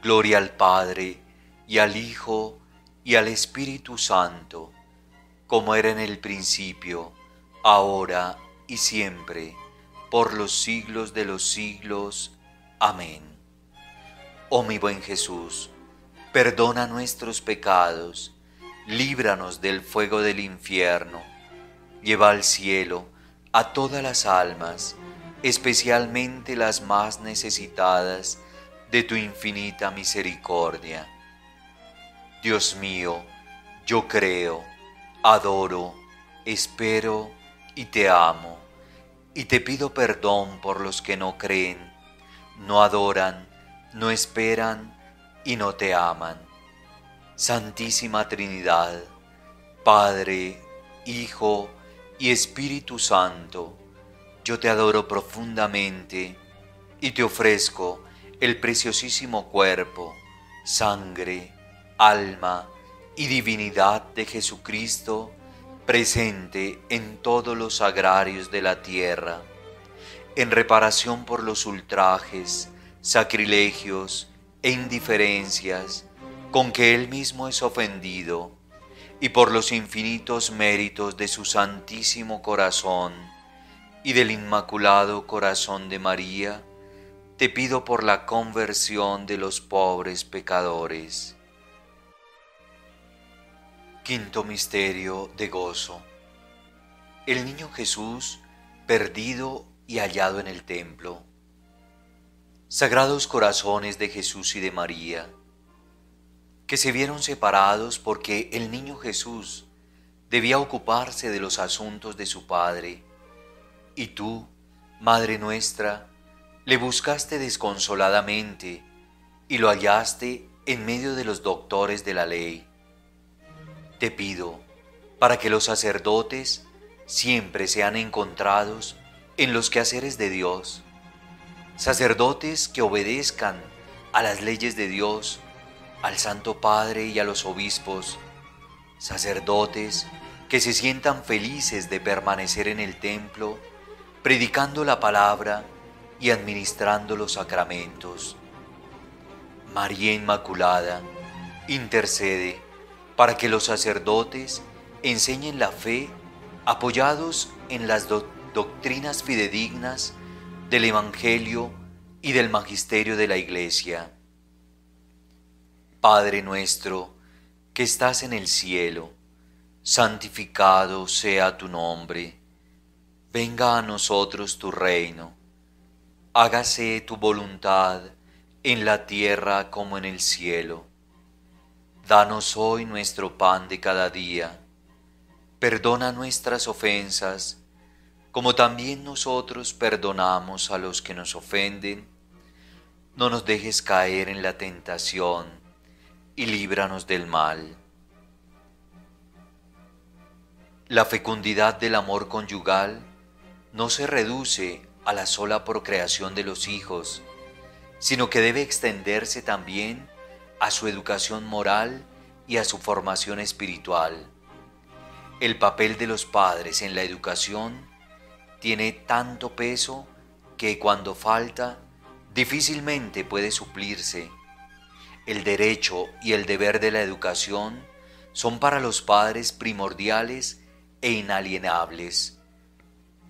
Gloria al Padre, y al Hijo, y al Espíritu Santo, como era en el principio, ahora y siempre, por los siglos de los siglos. Amén. Oh mi buen Jesús, perdona nuestros pecados, líbranos del fuego del infierno, lleva al cielo a todas las almas, especialmente las más necesitadas de tu infinita misericordia. Dios mío, yo creo, adoro, espero y te amo, y te pido perdón por los que no creen, no adoran, no esperan y no te aman. Santísima Trinidad, Padre, Hijo y Espíritu Santo, yo te adoro profundamente y te ofrezco el preciosísimo cuerpo, sangre, alma y divinidad de Jesucristo presente en todos los agrarios de la tierra, en reparación por los ultrajes, sacrilegios e indiferencias con que Él mismo es ofendido, y por los infinitos méritos de su Santísimo Corazón, y del Inmaculado Corazón de María, te pido por la conversión de los pobres pecadores. Quinto Misterio de Gozo. El niño Jesús perdido y hallado en el templo. Sagrados corazones de Jesús y de María, que se vieron separados porque el niño Jesús debía ocuparse de los asuntos de su Padre y tú, Madre nuestra, le buscaste desconsoladamente y lo hallaste en medio de los doctores de la ley. Te pido, para que los sacerdotes siempre sean encontrados en los quehaceres de Dios, sacerdotes que obedezcan a las leyes de Dios, al Santo Padre y a los obispos, sacerdotes que se sientan felices de permanecer en el templo predicando la palabra y administrando los sacramentos. María Inmaculada, intercede para que los sacerdotes enseñen la fe apoyados en las doctrinas fidedignas del Evangelio y del Magisterio de la Iglesia. Padre nuestro, que estás en el cielo, santificado sea tu nombre venga a nosotros tu reino, hágase tu voluntad en la tierra como en el cielo. Danos hoy nuestro pan de cada día, perdona nuestras ofensas, como también nosotros perdonamos a los que nos ofenden. No nos dejes caer en la tentación y líbranos del mal. La fecundidad del amor conyugal no se reduce a la sola procreación de los hijos, sino que debe extenderse también a su educación moral y a su formación espiritual. El papel de los padres en la educación tiene tanto peso que cuando falta difícilmente puede suplirse. El derecho y el deber de la educación son para los padres primordiales e inalienables.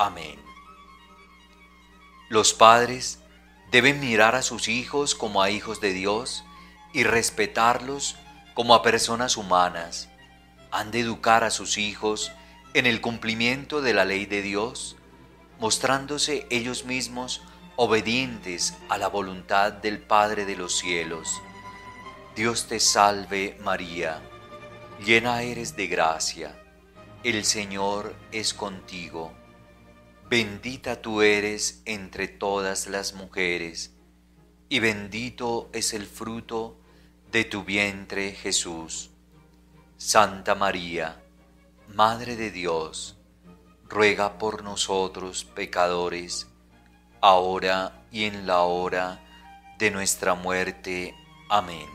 Amén. Los padres deben mirar a sus hijos como a hijos de Dios y respetarlos como a personas humanas. Han de educar a sus hijos en el cumplimiento de la ley de Dios, mostrándose ellos mismos obedientes a la voluntad del Padre de los cielos. Dios te salve María, llena eres de gracia, el Señor es contigo Bendita tú eres entre todas las mujeres, y bendito es el fruto de tu vientre Jesús. Santa María, Madre de Dios, ruega por nosotros pecadores, ahora y en la hora de nuestra muerte. Amén.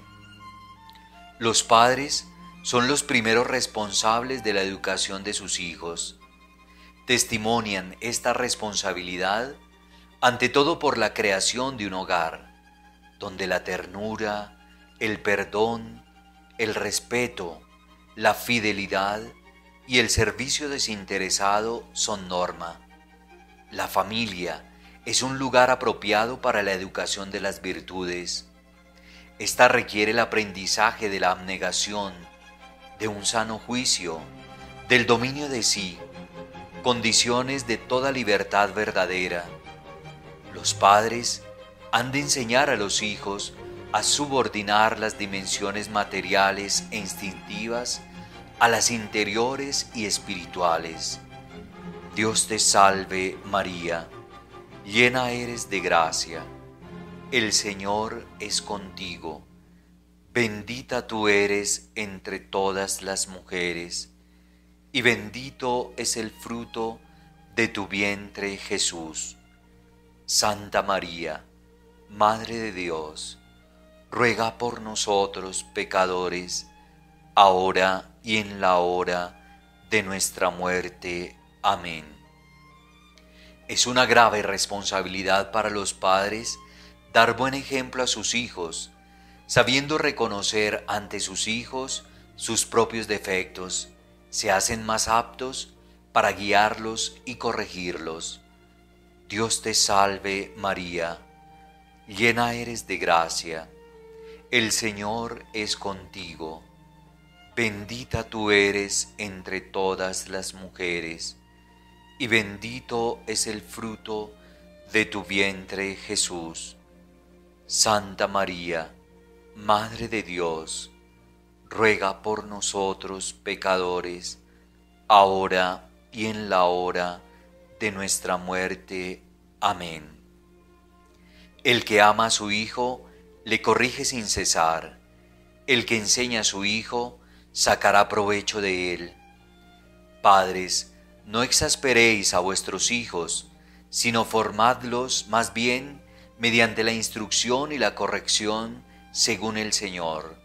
Los padres son los primeros responsables de la educación de sus hijos testimonian esta responsabilidad ante todo por la creación de un hogar, donde la ternura, el perdón, el respeto, la fidelidad y el servicio desinteresado son norma. La familia es un lugar apropiado para la educación de las virtudes. Esta requiere el aprendizaje de la abnegación, de un sano juicio, del dominio de sí, condiciones de toda libertad verdadera. Los padres han de enseñar a los hijos a subordinar las dimensiones materiales e instintivas a las interiores y espirituales. Dios te salve María, llena eres de gracia, el Señor es contigo, bendita tú eres entre todas las mujeres, y bendito es el fruto de tu vientre Jesús. Santa María, Madre de Dios, ruega por nosotros pecadores, ahora y en la hora de nuestra muerte. Amén. Es una grave responsabilidad para los padres dar buen ejemplo a sus hijos, sabiendo reconocer ante sus hijos sus propios defectos se hacen más aptos para guiarlos y corregirlos. Dios te salve María, llena eres de gracia, el Señor es contigo, bendita tú eres entre todas las mujeres, y bendito es el fruto de tu vientre Jesús. Santa María, Madre de Dios, ruega por nosotros pecadores, ahora y en la hora de nuestra muerte. Amén. El que ama a su Hijo, le corrige sin cesar. El que enseña a su Hijo, sacará provecho de él. Padres, no exasperéis a vuestros hijos, sino formadlos más bien mediante la instrucción y la corrección según el Señor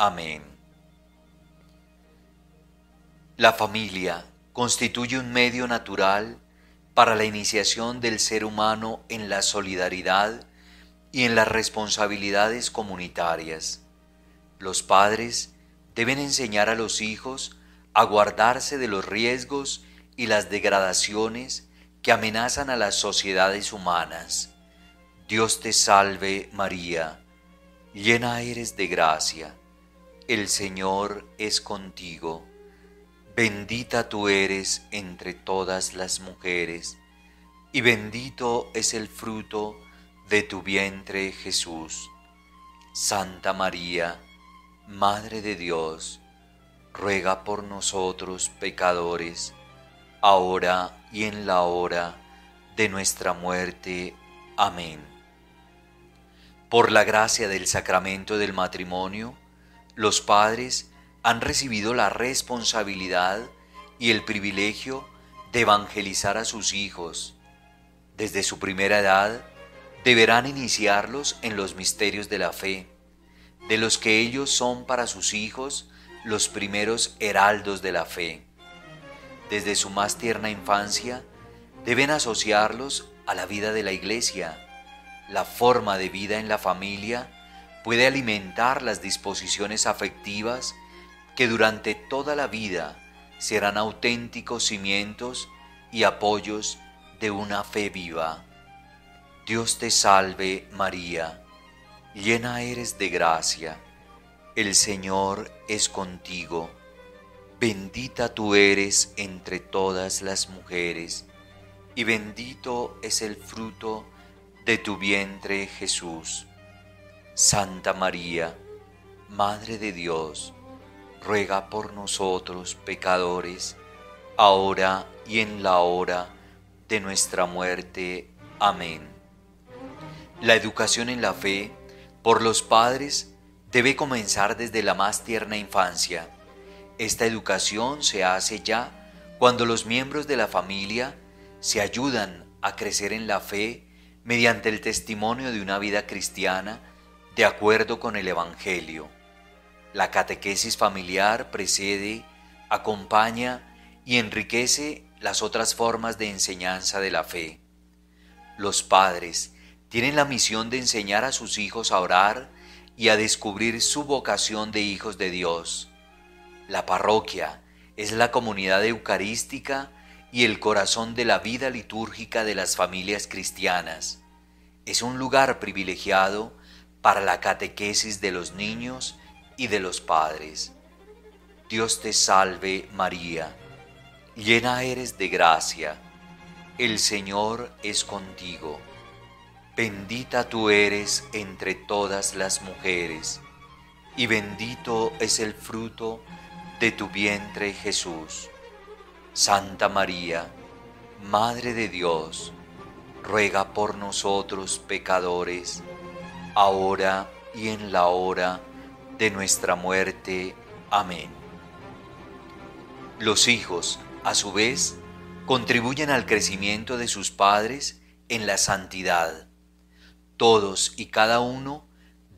Amén. La familia constituye un medio natural para la iniciación del ser humano en la solidaridad y en las responsabilidades comunitarias. Los padres deben enseñar a los hijos a guardarse de los riesgos y las degradaciones que amenazan a las sociedades humanas. Dios te salve María, llena eres de gracia, el Señor es contigo, bendita tú eres entre todas las mujeres, y bendito es el fruto de tu vientre Jesús. Santa María, Madre de Dios, ruega por nosotros pecadores, ahora y en la hora de nuestra muerte. Amén. Por la gracia del sacramento del matrimonio, los padres han recibido la responsabilidad y el privilegio de evangelizar a sus hijos. Desde su primera edad, deberán iniciarlos en los misterios de la fe de los que ellos son para sus hijos los primeros heraldos de la fe. Desde su más tierna infancia deben asociarlos a la vida de la iglesia. La forma de vida en la familia puede alimentar las disposiciones afectivas que durante toda la vida serán auténticos cimientos y apoyos de una fe viva. Dios te salve María llena eres de gracia, el Señor es contigo, bendita tú eres entre todas las mujeres, y bendito es el fruto de tu vientre Jesús. Santa María, Madre de Dios, ruega por nosotros pecadores, ahora y en la hora de nuestra muerte. Amén. La educación en la fe por los padres debe comenzar desde la más tierna infancia. Esta educación se hace ya cuando los miembros de la familia se ayudan a crecer en la fe mediante el testimonio de una vida cristiana de acuerdo con el Evangelio. La catequesis familiar precede, acompaña y enriquece las otras formas de enseñanza de la fe. Los padres tienen la misión de enseñar a sus hijos a orar y a descubrir su vocación de hijos de Dios. La parroquia es la comunidad eucarística y el corazón de la vida litúrgica de las familias cristianas. Es un lugar privilegiado para la catequesis de los niños y de los padres. Dios te salve María, llena eres de gracia, el Señor es contigo Bendita tú eres entre todas las mujeres, y bendito es el fruto de tu vientre Jesús. Santa María, Madre de Dios, ruega por nosotros pecadores, ahora y en la hora de nuestra muerte. Amén. Los hijos, a su vez, contribuyen al crecimiento de sus padres en la santidad todos y cada uno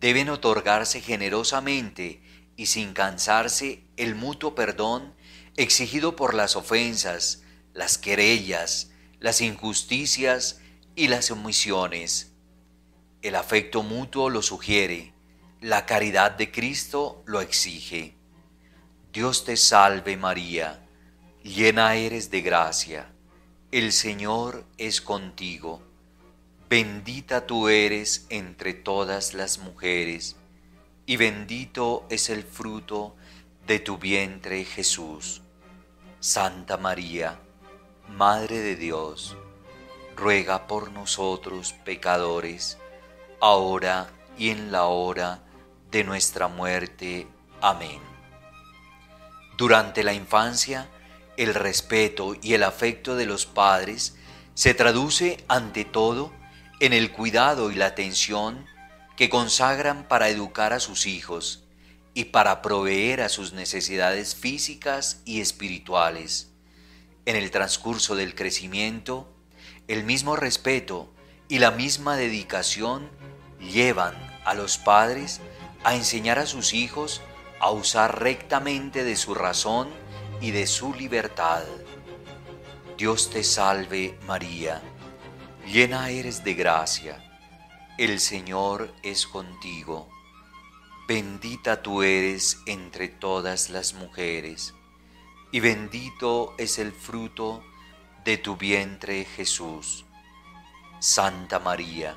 deben otorgarse generosamente y sin cansarse el mutuo perdón exigido por las ofensas, las querellas, las injusticias y las omisiones. El afecto mutuo lo sugiere, la caridad de Cristo lo exige. Dios te salve María, llena eres de gracia, el Señor es contigo Bendita tú eres entre todas las mujeres, y bendito es el fruto de tu vientre Jesús. Santa María, Madre de Dios, ruega por nosotros pecadores, ahora y en la hora de nuestra muerte. Amén. Durante la infancia, el respeto y el afecto de los padres se traduce ante todo en el cuidado y la atención que consagran para educar a sus hijos y para proveer a sus necesidades físicas y espirituales. En el transcurso del crecimiento, el mismo respeto y la misma dedicación llevan a los padres a enseñar a sus hijos a usar rectamente de su razón y de su libertad. Dios te salve María llena eres de gracia, el Señor es contigo. bendita tú eres entre todas las mujeres, y bendito es el fruto de tu vientre Jesús. Santa María,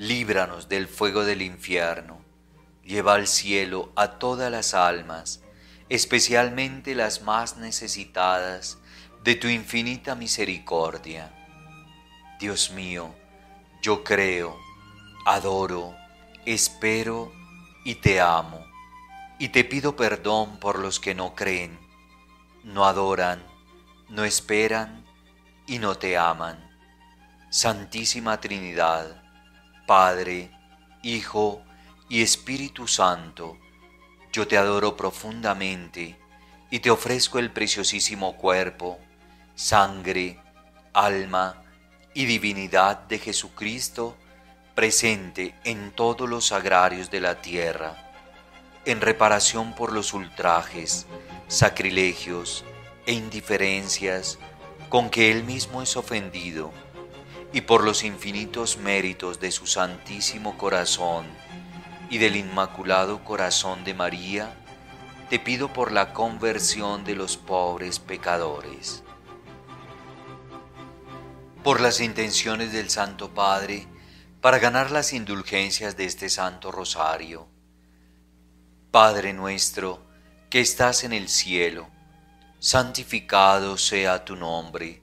líbranos del fuego del infierno, lleva al cielo a todas las almas, especialmente las más necesitadas de tu infinita misericordia. Dios mío, yo creo, adoro, espero y te amo, y te pido perdón por los que no creen, no adoran, no esperan y no te aman. Santísima Trinidad, Padre, Hijo y Espíritu Santo, yo te adoro profundamente y te ofrezco el preciosísimo cuerpo, sangre, alma, y divinidad de Jesucristo presente en todos los sagrarios de la tierra, en reparación por los ultrajes, sacrilegios e indiferencias con que Él mismo es ofendido, y por los infinitos méritos de su Santísimo Corazón y del Inmaculado Corazón de María, te pido por la conversión de los pobres pecadores por las intenciones del Santo Padre para ganar las indulgencias de este Santo Rosario. Padre nuestro, que estás en el cielo, santificado sea tu nombre,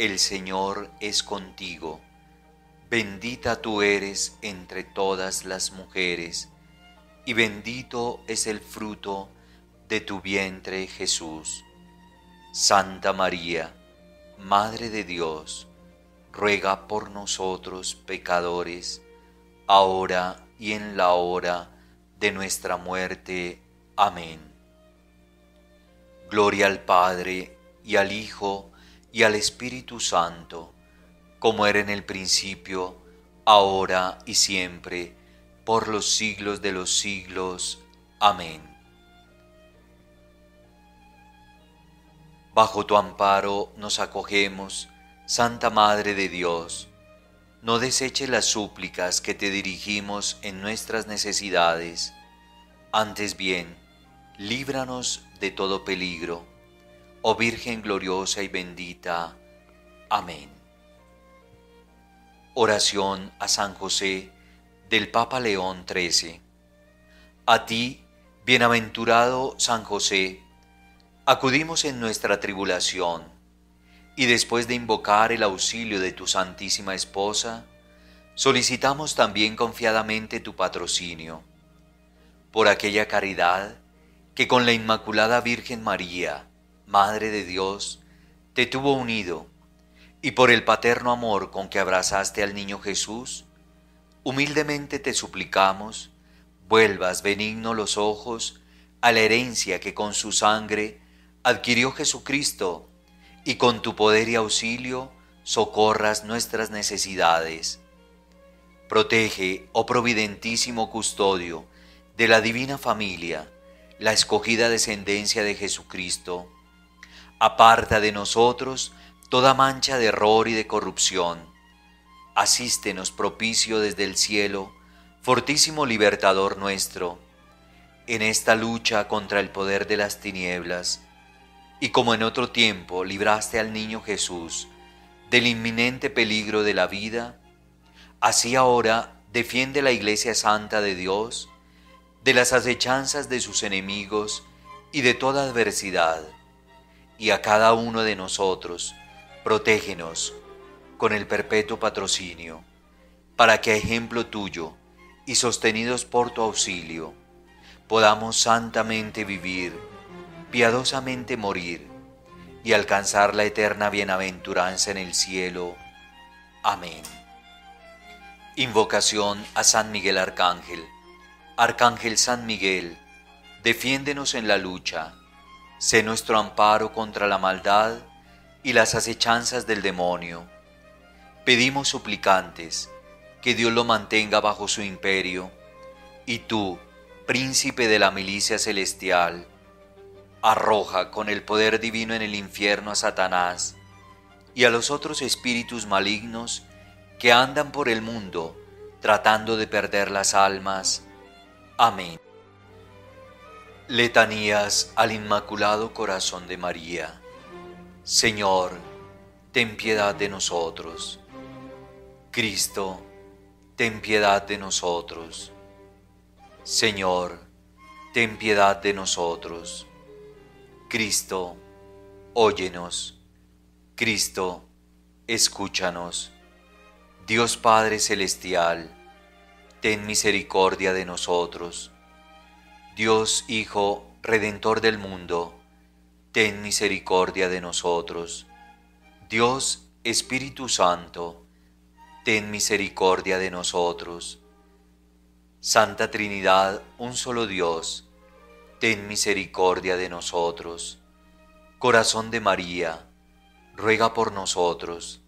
el Señor es contigo, bendita tú eres entre todas las mujeres, y bendito es el fruto de tu vientre Jesús. Santa María, Madre de Dios, ruega por nosotros pecadores, ahora y en la hora de nuestra muerte. Amén. Gloria al Padre, y al Hijo, y al Espíritu Santo, como era en el principio, ahora y siempre, por los siglos de los siglos. Amén. Bajo tu amparo nos acogemos, Santa Madre de Dios. No deseche las súplicas que te dirigimos en nuestras necesidades. Antes bien, líbranos de todo peligro. Oh Virgen gloriosa y bendita. Amén. Oración a San José del Papa León XIII. A ti, bienaventurado San José, acudimos en nuestra tribulación y después de invocar el auxilio de tu Santísima Esposa, solicitamos también confiadamente tu patrocinio, por aquella caridad que con la Inmaculada Virgen María, Madre de Dios, te tuvo unido, y por el paterno amor con que abrazaste al niño Jesús, humildemente te suplicamos, vuelvas benigno los ojos a la herencia que con su sangre adquirió Jesucristo, y con tu poder y auxilio socorras nuestras necesidades. Protege, oh providentísimo custodio, de la divina familia, la escogida descendencia de Jesucristo. Aparta de nosotros toda mancha de error y de corrupción. Asístenos propicio desde el cielo, fortísimo libertador nuestro, en esta lucha contra el poder de las tinieblas y como en otro tiempo libraste al niño Jesús del inminente peligro de la vida, así ahora defiende la Iglesia Santa de Dios de las acechanzas de sus enemigos y de toda adversidad. Y a cada uno de nosotros, protégenos con el perpetuo patrocinio, para que a ejemplo tuyo y sostenidos por tu auxilio, podamos santamente vivir, piadosamente morir y alcanzar la eterna bienaventuranza en el cielo. Amén. Invocación a San Miguel Arcángel. Arcángel San Miguel, defiéndenos en la lucha, sé nuestro amparo contra la maldad y las acechanzas del demonio. Pedimos suplicantes que Dios lo mantenga bajo su imperio, y tú, príncipe de la milicia celestial, arroja con el poder divino en el infierno a Satanás y a los otros espíritus malignos que andan por el mundo tratando de perder las almas. Amén. Letanías al Inmaculado Corazón de María. Señor, ten piedad de nosotros. Cristo, ten piedad de nosotros. Señor, ten piedad de nosotros. Cristo, óyenos. Cristo, escúchanos. Dios Padre Celestial, ten misericordia de nosotros. Dios Hijo, Redentor del mundo, ten misericordia de nosotros. Dios Espíritu Santo, ten misericordia de nosotros. Santa Trinidad, un solo Dios, ten misericordia de nosotros. Corazón de María, ruega por nosotros.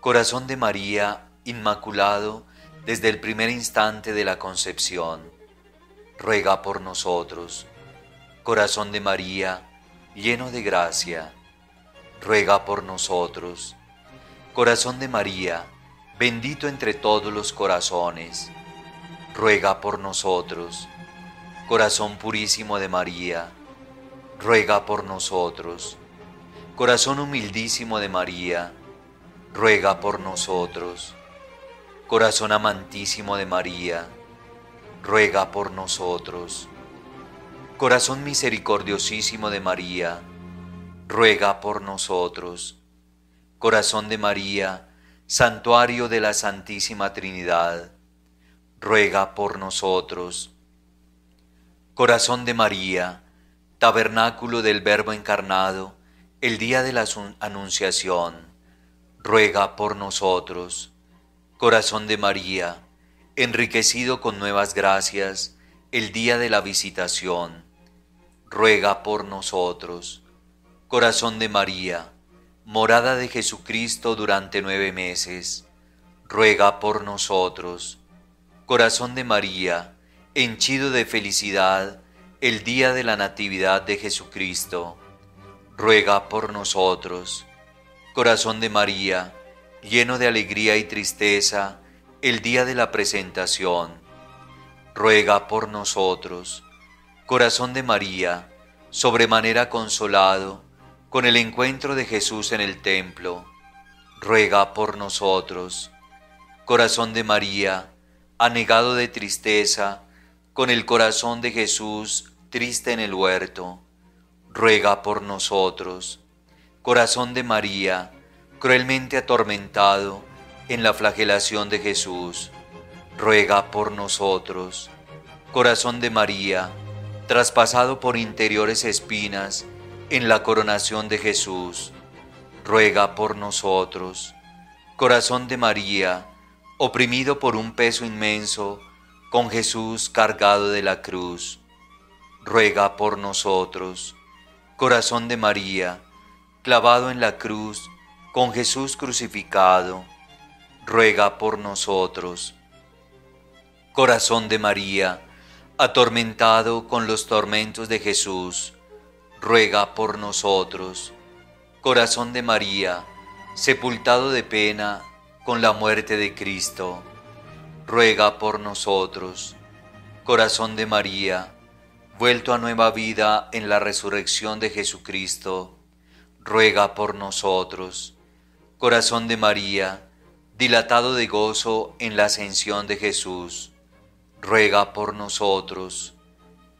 Corazón de María, Inmaculado, desde el primer instante de la concepción, ruega por nosotros. Corazón de María, lleno de gracia, ruega por nosotros. Corazón de María, bendito entre todos los corazones, ruega por nosotros Corazón purísimo de María, ruega por nosotros. Corazón humildísimo de María, ruega por nosotros. Corazón amantísimo de María, ruega por nosotros. Corazón misericordiosísimo de María, ruega por nosotros. Corazón de María, santuario de la Santísima Trinidad, ruega por nosotros Corazón de María, tabernáculo del Verbo encarnado, el día de la Anunciación, ruega por nosotros. Corazón de María, enriquecido con nuevas gracias, el día de la visitación, ruega por nosotros. Corazón de María, morada de Jesucristo durante nueve meses, ruega por nosotros. Corazón de María, henchido de felicidad el día de la Natividad de Jesucristo, ruega por nosotros. Corazón de María, lleno de alegría y tristeza, el día de la presentación, ruega por nosotros. Corazón de María, sobremanera consolado con el encuentro de Jesús en el templo, ruega por nosotros. Corazón de María, anegado de tristeza, con el corazón de Jesús triste en el huerto, ruega por nosotros. Corazón de María, cruelmente atormentado en la flagelación de Jesús, ruega por nosotros. Corazón de María, traspasado por interiores espinas en la coronación de Jesús, ruega por nosotros. Corazón de María, oprimido por un peso inmenso, con Jesús cargado de la cruz, ruega por nosotros. Corazón de María, clavado en la cruz, con Jesús crucificado, ruega por nosotros. Corazón de María, atormentado con los tormentos de Jesús, ruega por nosotros. Corazón de María, sepultado de pena con la muerte de Cristo, ruega por nosotros. Corazón de María, vuelto a nueva vida en la resurrección de Jesucristo, ruega por nosotros. Corazón de María, dilatado de gozo en la ascensión de Jesús, ruega por nosotros.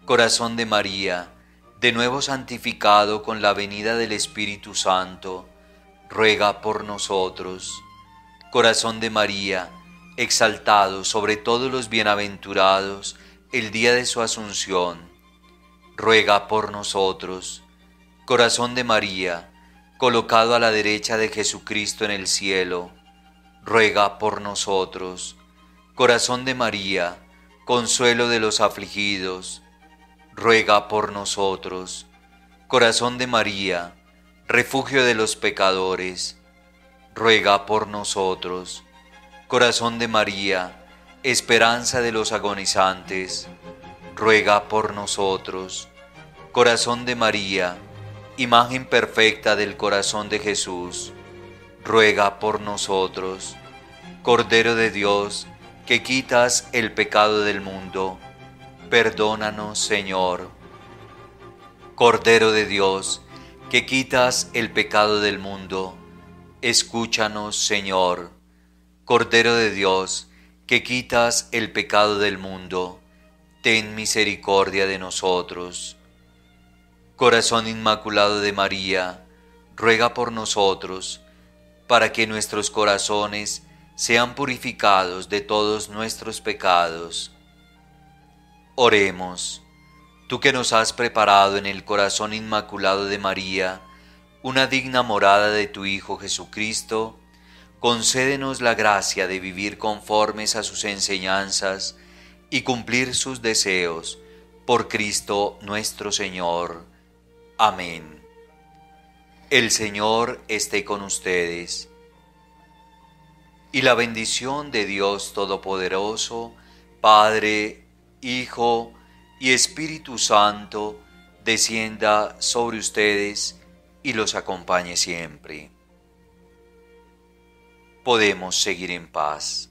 Corazón de María, de nuevo santificado con la venida del Espíritu Santo, ruega por nosotros. Corazón de María, exaltado sobre todos los bienaventurados el día de su asunción, ruega por nosotros. Corazón de María, colocado a la derecha de Jesucristo en el cielo, ruega por nosotros. Corazón de María, consuelo de los afligidos, ruega por nosotros. Corazón de María, refugio de los pecadores, ruega por nosotros. Corazón de María, esperanza de los agonizantes, ruega por nosotros. Corazón de María, imagen perfecta del corazón de Jesús, ruega por nosotros. Cordero de Dios, que quitas el pecado del mundo, perdónanos Señor. Cordero de Dios, que quitas el pecado del mundo, escúchanos Señor. Cordero de Dios, que quitas el pecado del mundo, ten misericordia de nosotros. Corazón Inmaculado de María, ruega por nosotros, para que nuestros corazones sean purificados de todos nuestros pecados. Oremos, tú que nos has preparado en el corazón inmaculado de María una digna morada de tu Hijo Jesucristo, concédenos la gracia de vivir conformes a sus enseñanzas y cumplir sus deseos por Cristo nuestro Señor. Amén. El Señor esté con ustedes. Y la bendición de Dios Todopoderoso, Padre, Hijo y Espíritu Santo, descienda sobre ustedes y los acompañe siempre. Podemos seguir en paz.